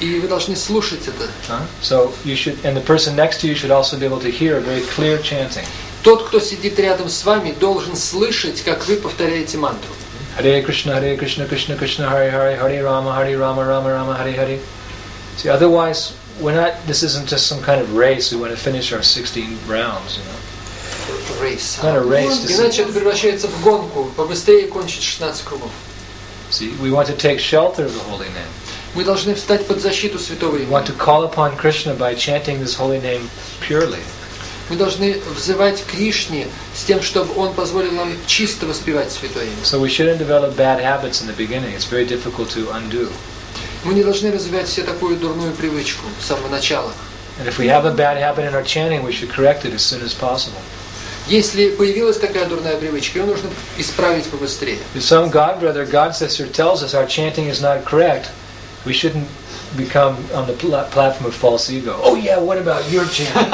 И вы должны слушать это. Huh? So you should, and the person next to you should also be able to hear very clear chanting. Тот, кто сидит рядом с вами, должен слышать, как вы повторяете мантру. Hare Krishna, Hare Krishna, Krishna Krishna, Hare Hare, Hare Rama, Hare Rama, Rama Rama, Hare Hare. See, otherwise, we're not. This isn't just some kind of race. We want to finish our 16 rounds. You know, Рейс. it's not a race. To see, Иначе это превращается в гонку, побыстрее кончить 16 кругов. see, we want to take shelter of the holy name. Мы должны встать под защиту святого We want имени. to call upon Krishna by chanting this holy name purely. Мы должны взывать Кришне с тем, чтобы Он позволил нам чисто воспевать святое имя. So we shouldn't develop bad habits in the beginning. It's very difficult to undo. Мы не должны развивать все такую дурную привычку с самого начала. And if we have a bad habit in our chanting, we should correct it as soon as possible. Если появилась такая дурная привычка, ее нужно исправить побыстрее. If some god brother, god sister tells us our chanting is not correct, we shouldn't become on the pla- platform of false ego. Oh yeah, what about your chanting?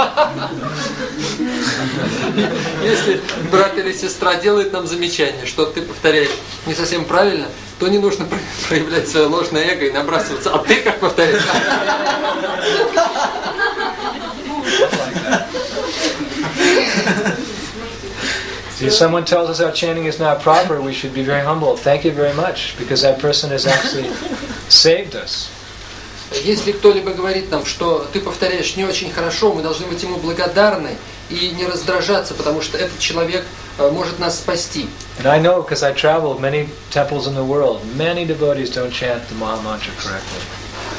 Если брат или сестра делает нам замечание, что ты повторяешь не совсем правильно, то не нужно про- проявлять свое ложное эго и набрасываться. А ты как повторяешь? if someone tells us our chanting is not proper, we should be very humble. Thank you very much, because that person has actually saved us. Если кто-либо говорит нам, что ты повторяешь не очень хорошо, мы должны быть ему благодарны и не раздражаться, потому что этот человек может нас спасти. And I know because I traveled many temples in the world, many devotees don't chant the Maha Mantra correctly.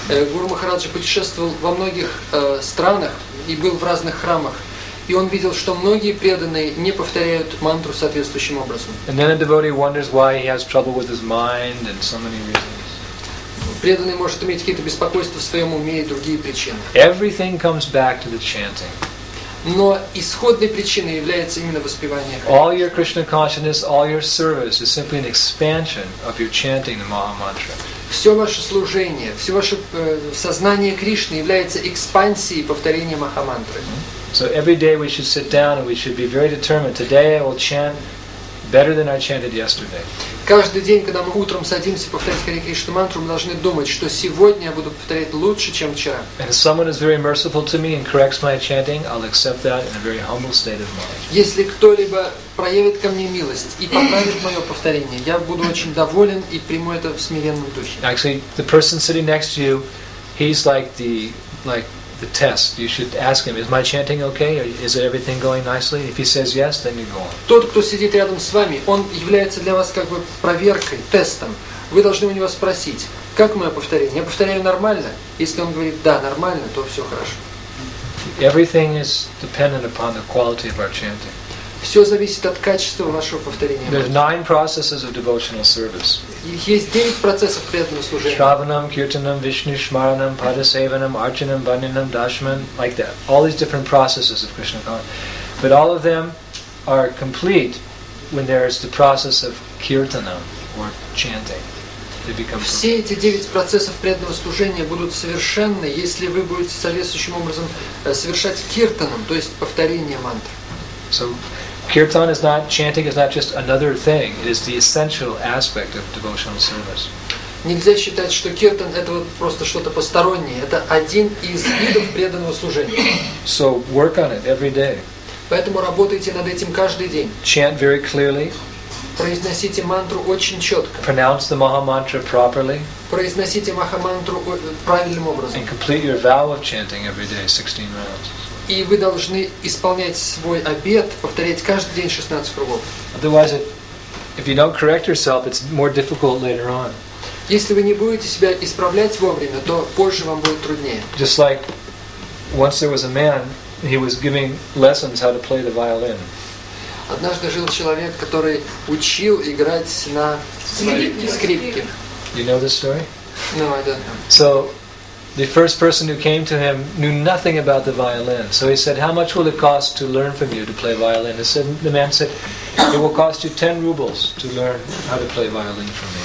Э, Гуру Махараджа путешествовал во многих э, странах и был в разных храмах. И он видел, что многие преданные не повторяют мантру соответствующим образом. And then a devotee wonders why he has trouble with his mind and so many reasons. Преданный может иметь какие-то беспокойства в своем уме и другие причины. Everything comes back to the chanting. Но исходной причиной является именно воспевание Хари. All your Krishna consciousness, all your service is simply an expansion of your chanting the Maha Mantra. Все ваше служение, все ваше э, сознание Кришны является экспансией повторения Махамантры. So every day we should sit down and we should be very determined. Today I will chant better than I chanted yesterday. Каждый день, когда мы утром садимся повторять Хари Кришна мантру, мы должны думать, что сегодня я буду повторять лучше, чем вчера. And if someone is very merciful to me and corrects my chanting, I'll accept that in a very humble state of mind. Если кто-либо проявит ко мне милость и поправит мое повторение, я буду очень доволен и приму это в смиренном духе. Actually, the person sitting next to you, he's like the like the test. You should ask him, "Is my chanting okay? Or is everything going nicely?" If he says yes, then you go on. Тот, кто сидит рядом с вами, он является для вас как бы проверкой, тестом. Вы должны у него спросить, как мое повторение? Я повторяю нормально? Если он говорит, да, нормально, то все хорошо. Everything is dependent upon the quality of our chanting. Все зависит от качества вашего повторения. There's nine processes of devotional service: Есть девять процессов преданного служения. Shravanam, Kirtanam, Vishnu Shmaranam, Padasevanam, Archanam, Bandhanam, Dashman, like that. All these different processes of Krishna consciousness. But all of them are complete when there's the process of Kirtanam, or chanting. Все эти девять процессов преданного служения будут совершенны, если вы будете соответствующим образом э, совершать киртаном, то есть повторение мантр. So, kirtan is not, chanting is not just another thing, it is the essential aspect of devotional service. Нельзя считать, что киртан это вот просто что-то постороннее. Это один из видов преданного служения. So, work on it every day. Поэтому работайте над этим каждый день. Chant very clearly, Произносите мантру очень четко. pronounce the Maha Mantra properly, Произносите махамантру о- правильным образом. and complete your vow of chanting every day, 16 rounds. И вы должны исполнять свой обет, повторять каждый день 16 кругов. Otherwise, it, if you don't correct yourself, it's more difficult later on. Если вы не будете себя исправлять вовремя, то позже вам будет труднее. Just like once there was a man, he was giving lessons how to play the violin. Однажды жил человек, который учил играть на скрипке. You know this story? No, I don't know. So, the first person who came to him knew nothing about the violin. So he said, "How much will it cost to learn from you to play violin?" He said, the man said, "It will cost you 10 rubles to learn how to play violin from me."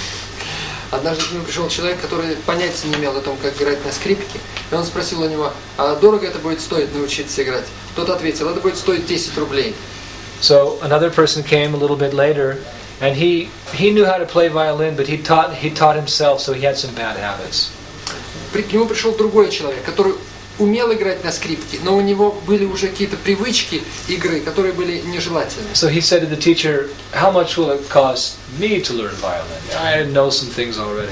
Однажды к нему пришел человек, который понятия не имел о том, как играть на скрипке. И он спросил у него, а дорого это будет стоить научиться играть? Тот ответил, это будет стоить 10 рублей. So another person came a little bit later, and he he knew how to play violin, but he taught he taught himself, so he had some bad habits. К нему пришел другой человек, который умел играть на скрипке, но у него были уже какие-то привычки игры, которые были нежелательны. So he said to the teacher, "How much will it cost me to learn violin? I know some things already."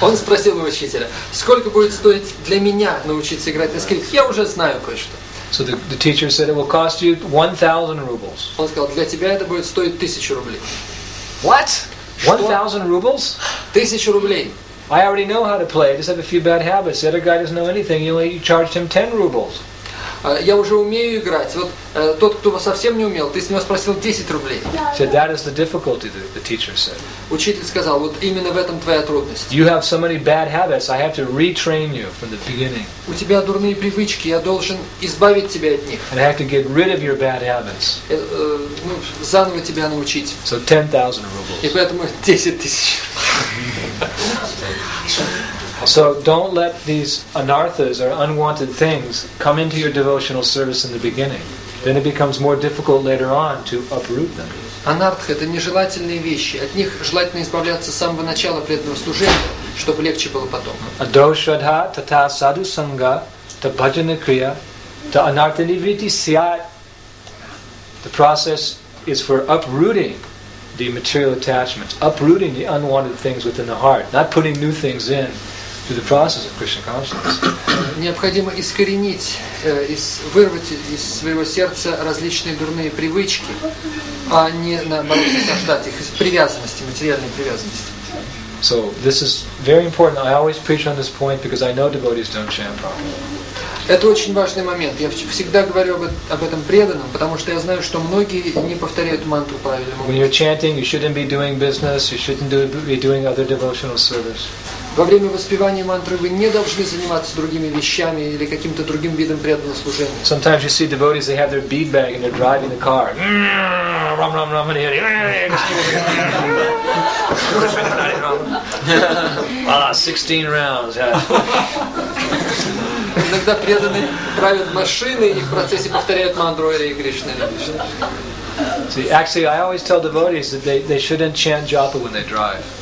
Он спросил у учителя, сколько будет стоить для меня научиться играть на скрипке? Я уже знаю кое-что. So the, the teacher said, "It will cost you 1,000 rubles." Он сказал, для тебя это будет стоить тысячу рублей. What? 1,000 rubles? Тысячу рублей. I already know how to play. I just have a few bad habits. The other guy doesn't know anything. You only charged him 10 rubles. А, Я уже умею играть. Вот э, тот, кто совсем не умел, ты с него спросил 10 рублей. Said, that is the difficulty, the, teacher said. Учитель сказал, вот именно в этом твоя трудность. You have so many bad habits. I have to retrain you from the beginning. У тебя дурные привычки, я должен избавить тебя от них. And I have to get rid of your bad habits. Э, э, ну, заново тебя научить. So 10,000 И rubles. поэтому 10 тысяч. So don't let these anarthas or unwanted things come into your devotional service in the beginning. Then it becomes more difficult later on to uproot them. Анарх – это нежелательные вещи. От них желательно избавляться с самого начала преданного служения, чтобы легче было потом. Ado shraddha tata sadhu sangha ta bhajana kriya ta anartha nivriti syat. The process is for uprooting the material attachments, uprooting the unwanted things within the heart, not putting new things in Through the process of Krishna consciousness. Необходимо искоренить, э, из- вырвать из своего сердца различные дурные привычки, а не наоборот насаждать их из привязанности, материальной привязанности. So this is very important. I always preach on this point because I know devotees don't chant properly. Это очень важный момент. Я всегда говорю об, об этом преданном, потому что я знаю, что многие не повторяют мантру правильным When you're chanting, you shouldn't be doing business, you shouldn't do, be doing other devotional service. Во время воспевания мантры вы не должны заниматься другими вещами или каким-то другим видом преданного служения. Sometimes you see devotees, they have their bead bag and they're driving the car. Ah, 16 rounds. Иногда преданные правят машины и в процессе повторяют мантру Харе Кришна. See, actually, I always tell devotees that they, they shouldn't chant japa when they drive.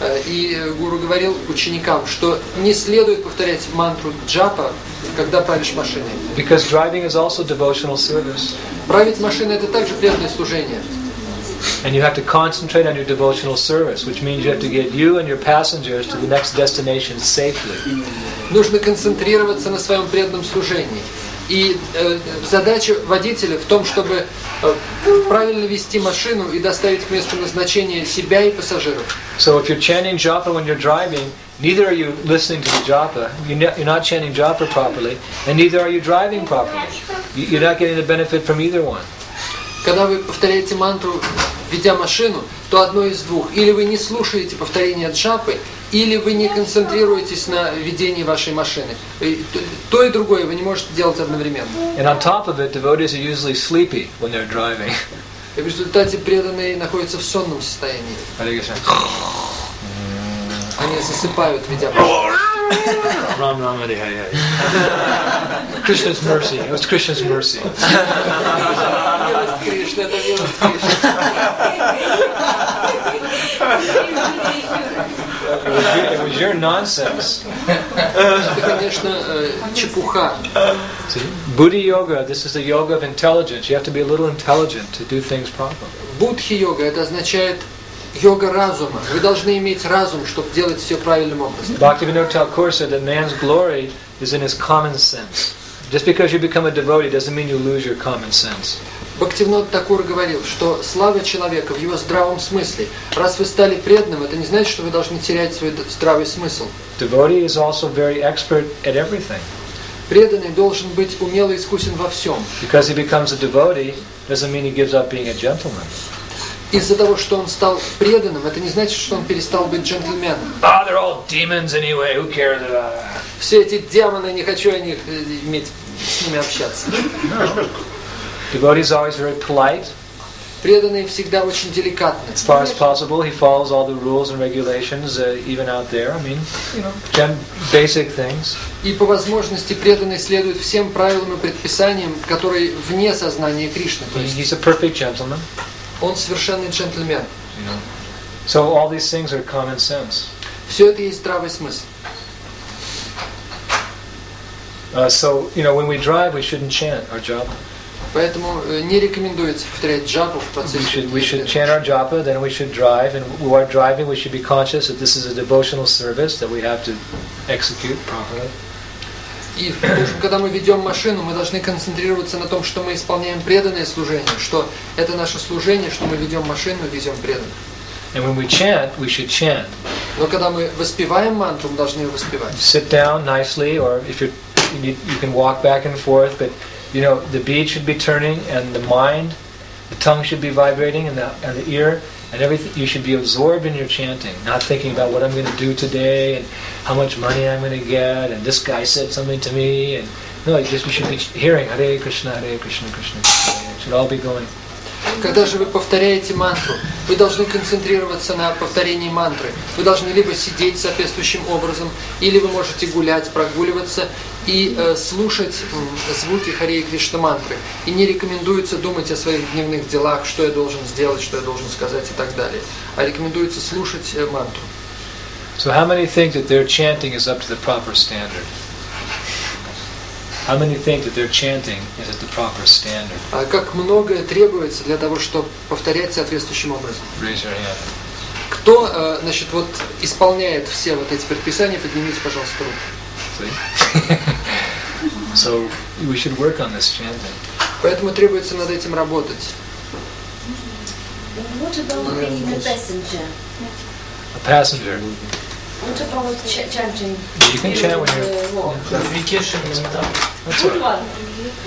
Э, И Гуру говорил ученикам, что не следует повторять мантру джапа, когда правишь машиной. Because driving is also devotional service. Править машиной – это также преданное служение. And you have to concentrate on your devotional service, which means you have to get you and your passengers to the next destination safely. Нужно концентрироваться на своем преданном служении. И э, задача водителя в том, чтобы э, правильно вести машину и доставить к месту назначения себя и пассажиров. So if you're chanting japa when you're driving, neither are you listening to the japa, you're not, chanting japa properly, and neither are you driving properly. You- You're not getting the benefit from either one. Когда вы повторяете мантру, ведя машину, то одно из двух. Или вы не слушаете повторения джапы, или вы не концентрируетесь на ведении вашей машины. И то- и другое вы не можете делать одновременно. And on top of it, devotees are usually sleepy when they're driving. И в результате преданные находятся в сонном состоянии. Krishna. Они засыпают, ведя. Ram Ram Hare Hare. Krishna's mercy. It was Krishna's mercy. Кришны, это милость Кришны. It was, it was you're nonsense. Это, конечно, э, чепуха. See, Buddhi yoga, this is the yoga of intelligence. You have to be a little intelligent to do things properly. Будхи-йога – это означает йога разума. Вы должны иметь разум, чтобы делать все правильным образом. Bhaktivinoda Thakur said that man's glory is in his common sense. Just because you become a devotee doesn't mean you lose your common sense. Бхактивинод Такур говорил, что слава человека в его здравом смысле. Раз вы стали преданным, это не значит, что вы должны терять свой здравый смысл. Devotee is also very expert at everything. Преданный должен быть умело искусен во всем. Because he becomes a devotee doesn't mean he gives up being a gentleman. Из-за того, что он стал преданным, это не значит, что он перестал быть джентльменом. Ah, they're all demons anyway. Who cares about that? Все эти демоны, не хочу о них э, иметь, с ними общаться. Devotee is always very polite. Преданные всегда очень деликатны. As far as possible, he follows all the rules and regulations, uh, even out there. I mean, you know, gen- basic things. И по возможности преданные следуют всем правилам и предписаниям, которые вне сознания Кришны. То He- есть He's a perfect gentleman. он совершенный джентльмен. So all these things are common sense. Все это есть здравый смысл. Uh, so, you know, when we drive, we shouldn't chant our japa. Поэтому э, не рекомендуется повторять джапу в We процессе. should, we should chant our japa, then we should drive, and while driving, we should be conscious that this is a devotional service that we have to execute properly. И когда мы ведем машину, мы должны концентрироваться на том, что мы исполняем преданное служение, что это наше служение, что мы ведем машину, везем преданных. And when we chant, we should chant. Но когда мы воспеваем мантру, мы должны ее воспевать. Sit down nicely, or if you're, you, need, you can walk back and forth, but you know, the beat should be turning, and the mind, the tongue should be vibrating, and the, and the ear, and everything. You should be absorbed in your chanting, not thinking about what I'm going to do today, and how much money I'm going to get, and this guy said something to me, and no, you just you should be hearing Hare Krishna, Hare Krishna, Krishna. Krishna. It should all be going. Когда же вы повторяете мантру, вы должны концентрироваться на повторении мантры. Вы должны либо сидеть соответствующим образом, или вы можете гулять, прогуливаться и э, слушать звуки Харе и Кришна мантры. И не рекомендуется думать о своих дневных делах, что я должен сделать, что я должен сказать и так далее. А рекомендуется слушать э, мантру. So how many think that their chanting is up to the proper standard? How many think that their chanting is at the proper standard? А как многое требуется для того, чтобы повторять соответствующим образом. Raise your hand. Кто, э, значит, вот исполняет все вот эти предписания, поднимите, пожалуйста, руку. See? so we should work on this chanting. Поэтому требуется над этим работать. What about being a passenger? A passenger. What about ch- chanting? You can chant when you're. Uh, walk? That's all Good right. one.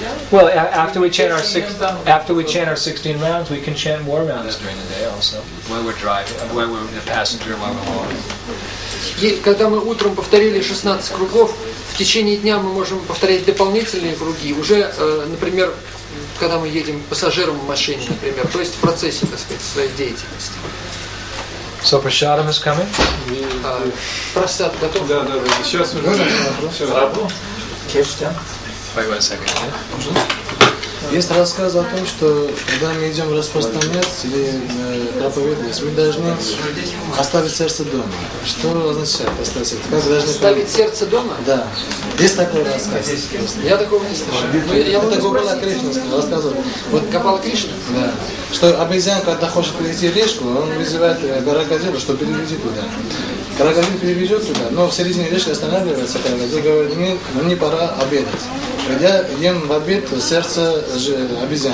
No? Well, a- after we chant our six, after we chant our 16 rounds, we can chant more rounds during the day also. While we're driving, uh, while we're the passenger, while we're walking. Когда мы утром повторили 16 кругов, в течение дня мы можем повторять дополнительные круги, уже, э, например, когда мы едем пассажиром в машине, например, то есть в процессе, так сказать, своей деятельности. So Prashadam is coming. Просад готов? Да, да, да. Сейчас уже. Всё. Wait one second. Есть рассказ о том, что когда мы идем распространять или э, проповедовать, мы должны оставить сердце дома. Что означает оставить сердце? Как должны Ставить сердце дома? Да. Есть такой рассказ. Я такого не слышал. Ну, я Это могу Гопала. Кришна рассказывал. Вот Гопал Кришна? Да. Что обезьян, когда хочет перейти речку, он вызывает э, крокодила, что переведи туда. Крокодил переведет туда, но в середине речки останавливается крокодил, говорит, мне, мне пора обедать. Я ем в обед сердце же обезьян.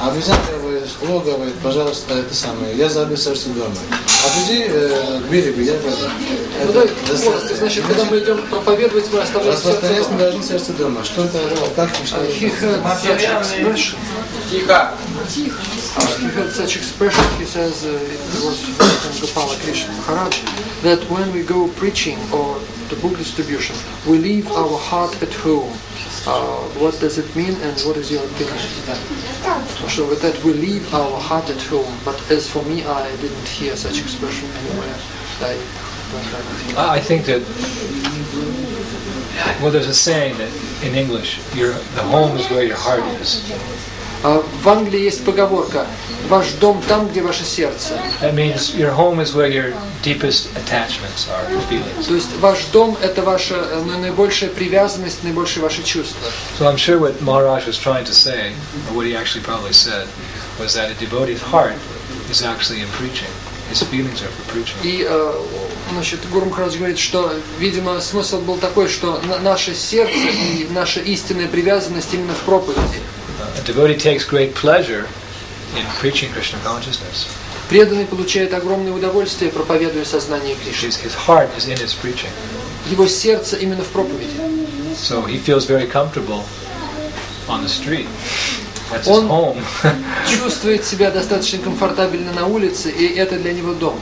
А обезьян говорит, о, говорит, пожалуйста, это самое, я забыл сердце дома. Отвези э, к берегу, я пойду. Ну да, сердце. Значит, когда мы идем проповедовать, мы оставляем сердце дома. должны сердце дома. Что это, как и что это? such expression. Тихо. He had such expression, he says, uh, it was from Gopala Krishna Maharaj, that when we go preaching or the book distribution, we leave our heart at home. Uh, what does it mean and what is your opinion? So with that we leave our heart at home, but as for me, I didn't hear such expression anywhere. I I think that well, there's a saying that in English, your the home is where your heart is. А В Англии есть поговорка «Ваш дом там, где ваше сердце». That means your home is where your deepest attachments are, feelings. То есть ваш дом – это ваша э, ну, наибольшая привязанность, наибольшие ваши чувства. So I'm sure what Maharaj was trying to say, or what he actually probably said, was that a devotee's heart is actually in preaching. His feelings are for preaching. И э, значит, Гуру Махарадж говорит, что, видимо, смысл был такой, что на- наше сердце и наша истинная привязанность именно в проповеди. Uh, a devotee takes great pleasure in preaching Krishna consciousness. Преданный получает огромное удовольствие, проповедуя сознание Кришны. His, heart is in his preaching. Его сердце именно в проповеди. So he feels very comfortable on the street. That's his home. Чувствует себя достаточно комфортабельно на улице, и это для него дом.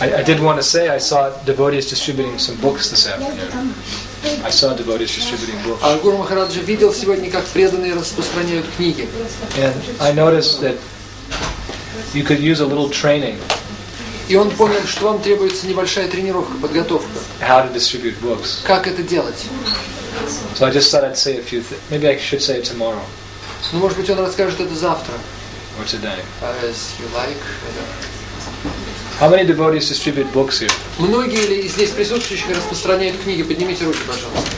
I, I did want to say I saw devotees distributing some books this afternoon. I saw devotees distributing books. А Гуру Махараджа видел сегодня, как преданные распространяют книги. And I noticed that you could use a little training И он понял, что вам требуется небольшая тренировка, подготовка. how to distribute books. Как это делать? So I just thought I'd say a few things. Maybe I should say it tomorrow Ну, может быть, он расскажет это завтра. or today. As you like. How many devotees distribute books here? Многие ли из здесь присутствующих распространяют книги? Поднимите руки, пожалуйста.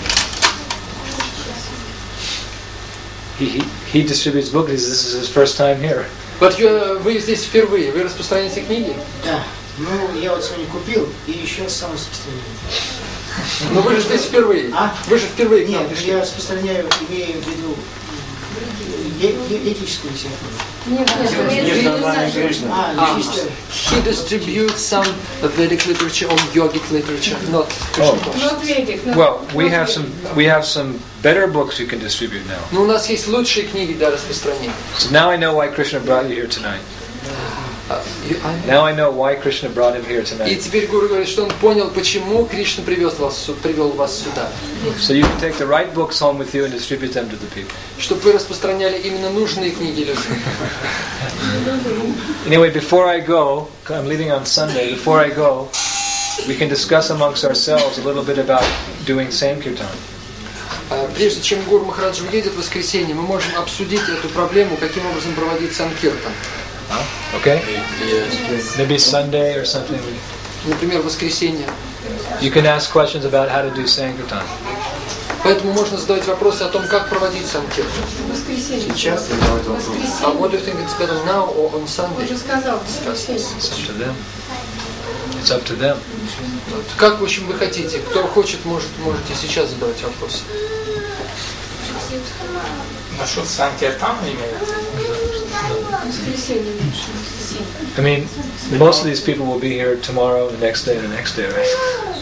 He, he, he distributes books. This is his first time here. Вот э, вы здесь впервые, вы распространяете книги? Да. Ну, я вот сегодня купил и еще сам распространяю. Но вы же здесь впервые. А? Вы же впервые к нам Нет, пришли. я распространяю, имею в виду э, е- этическую литературу. Нет, нет, Есть нет, нормальная Кришна. А, А. чисто. He distributes some Vedic literature or yogic literature, not Krishna consciousness. Not Vedic, not- Well, we not have Vedic. some we have some better books you can distribute now. Но у нас есть лучшие книги для распространения. So now I know why Krishna brought you here tonight. А, и- Now I know why Krishna brought him here И tonight. теперь Гуру говорит, что он понял, почему Кришна привез вас, привел вас сюда. So you can take the right books home with you and distribute them to the people. Чтобы вы распространяли именно нужные книги людям. Anyway, before I go, I'm leaving on Sunday. Before I go, we can discuss amongst ourselves a little bit about doing Sankirtan. А, Прежде чем Гуру Махарадж уедет в воскресенье, мы можем обсудить эту проблему, каким образом проводить Санкиртан. Okay? Maybe Sunday or something. Например, воскресенье. You can ask questions about how to do Sankirtan. Поэтому можно задавать вопросы о том, как проводить Санкиртан. Воскресенье. Сейчас задавать вопрос. А what do you think it's better now or on Sunday? Уже сказал, воскресенье. It's up to them. It's up to them. Как, в общем, вы хотите? Кто хочет, может, можете сейчас задавать вопросы. Насчет Санкертана имеется? Воскресенье лучше. I mean, most of these people will be here tomorrow, the next day, the next day, right?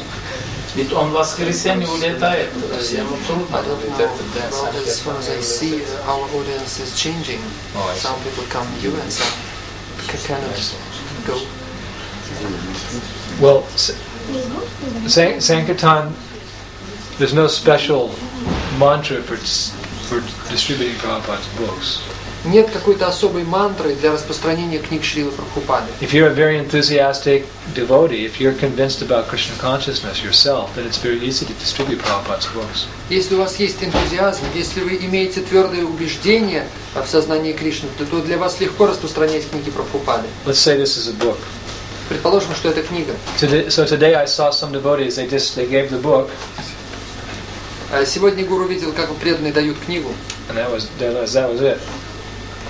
Ведь он в воскресенье улетает, ему трудно I don't будет know. этот день Well, as far as I Санкертана. see, our audience is changing. Oh, I see. Some people come here and some can cannot go. Well, S- San- Sankirtan, there's no special mantra for, s- for distributing Prabhupada's books. Нет какой-то особой мантры для распространения книг Шрилы Прабхупады. If you're a very enthusiastic devotee, if you're convinced about Krishna consciousness yourself, then it's very easy to distribute Prabhupada's books. Если у вас есть энтузиазм, если вы имеете твердое убеждение в сознании Кришны, то, для вас легко распространять книги Прабхупады. Let's say this is a book. Предположим, что это книга. So today I saw some devotees, they just they gave the book, А Сегодня Гуру видел, как преданные дают книгу, and that was that was, that was it.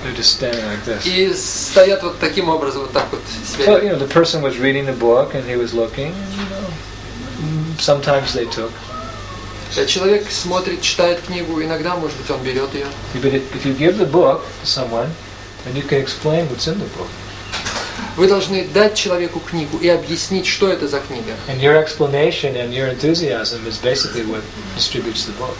They're just standing like this. и стоят вот таким образом, вот так вот себя Well, you know, the person was reading the book and he was looking, and you know, mm, sometimes they took. Э, Человек смотрит, читает книгу, иногда, может быть, он берет ее. But if, if you give the book to someone, then you can explain what's in the book. Вы должны дать человеку книгу и объяснить, что это за книга. And your explanation and your enthusiasm is basically what distributes the book.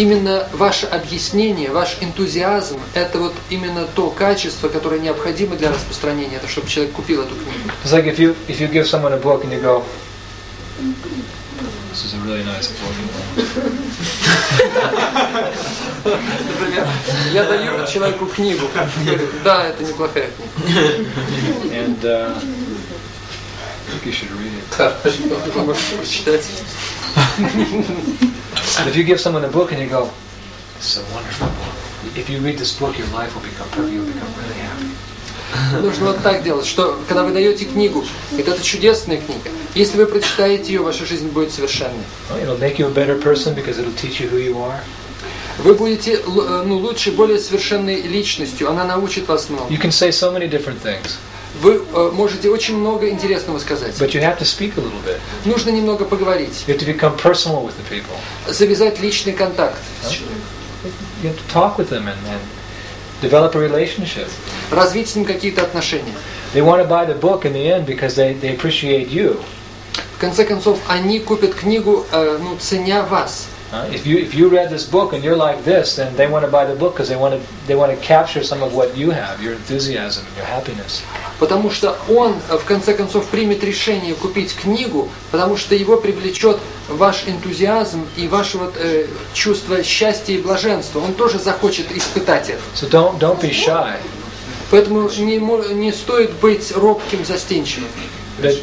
Именно ваше объяснение, ваш энтузиазм – это вот именно то качество, которое необходимо для распространения, это чтобы человек купил эту книгу. It's like if you if you give someone a book and you go, "This is a really nice book." Например, я даю человеку книгу, говорю, да, это неплохая книга. And uh, I think you should read it. Можете прочитать. But if you give someone a book and you go, "It's a wonderful book," if you read this book, your life will become perfect. You'll become really happy. Нужно вот так делать, что когда вы даете книгу, это, это чудесная книга. Если вы прочитаете ее, ваша жизнь будет совершенной. Well, it'll make you a better person because it'll teach you who you are. Вы будете л- э, ну, лучше, более совершенной личностью. Она научит вас много. You can say so many different things, Вы э, можете очень много интересного сказать. but you have to speak a little bit. Нужно немного поговорить, You have to become personal with the people. завязать личный контакт. You have to talk with them and, and develop a relationship. развить с ним какие-то отношения. They want to buy the book in the end because they, they appreciate you. В конце концов, они купят книгу, э, ну, ценя вас. Uh, if you if you read this book and you're like this, then they want to buy the book because they want to they want to capture some of what you have, your enthusiasm your happiness. Потому что он, э, в конце концов, примет решение купить книгу, потому что его привлечет ваш энтузиазм и ваше вот, э, чувство счастья и блаженства. Он тоже захочет испытать это. So don't don't be shy. Поэтому не, не стоит быть робким, застенчивым. But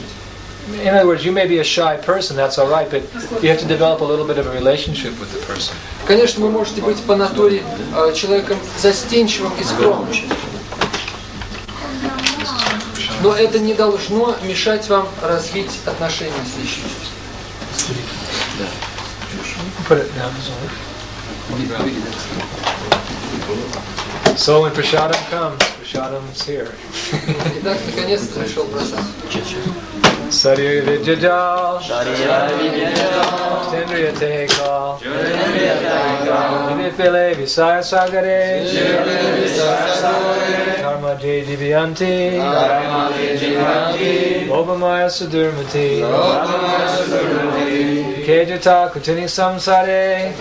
in other words, you may be a shy person. That's all right, but you have to develop a little bit of a relationship with the person. Конечно, вы можете быть по натуре э, человеком застенчивым и скромным. Но это не должно мешать вам развить отношения с личностью. Down. So when Prashadam comes, Prashadam's here. Итак, наконец-то пришел просад. Sarya Vijajal Sarya Vijajal Jitendriya Tehekal Jitendriya Tehekal Jivipile Visaya Sagare Jivipile Visaya Sagare Karma Je Diviyanti Karma Je Diviyanti Lobamaya Sudurmati Lobamaya Sudurmati Kejata Kutini Samsare.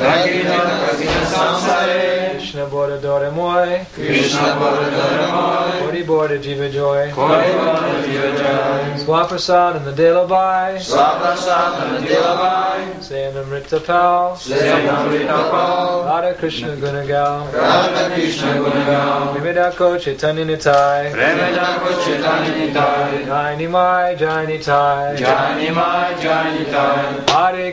Krishna Bore Dore moi. Krishna Bore Dore moi. Kori Bore Jiva Joy. Kori Bore Jiva Joy. Swaprasad and the Dilabai Swaprasad and the Dilabai Sayanamrita Pal Sayanamrita Pal Radha Krishna Gunagal. Radha Krishna Gunagal. Vividako Chaitanya Nitai Vividako Chaitanya Nitai Jaini Mai Jaini Tai Jaini Mai Jaini Tai Hare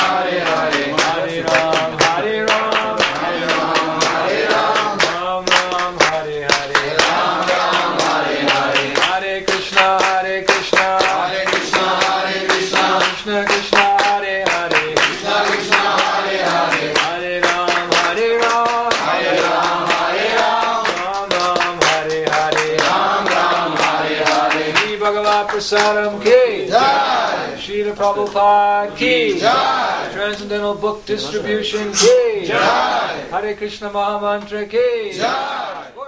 Prabhupada ki Jai, Transcendental Book Distribution. Ki Jai, Hare Krishna Mahamantra. Ki Jai.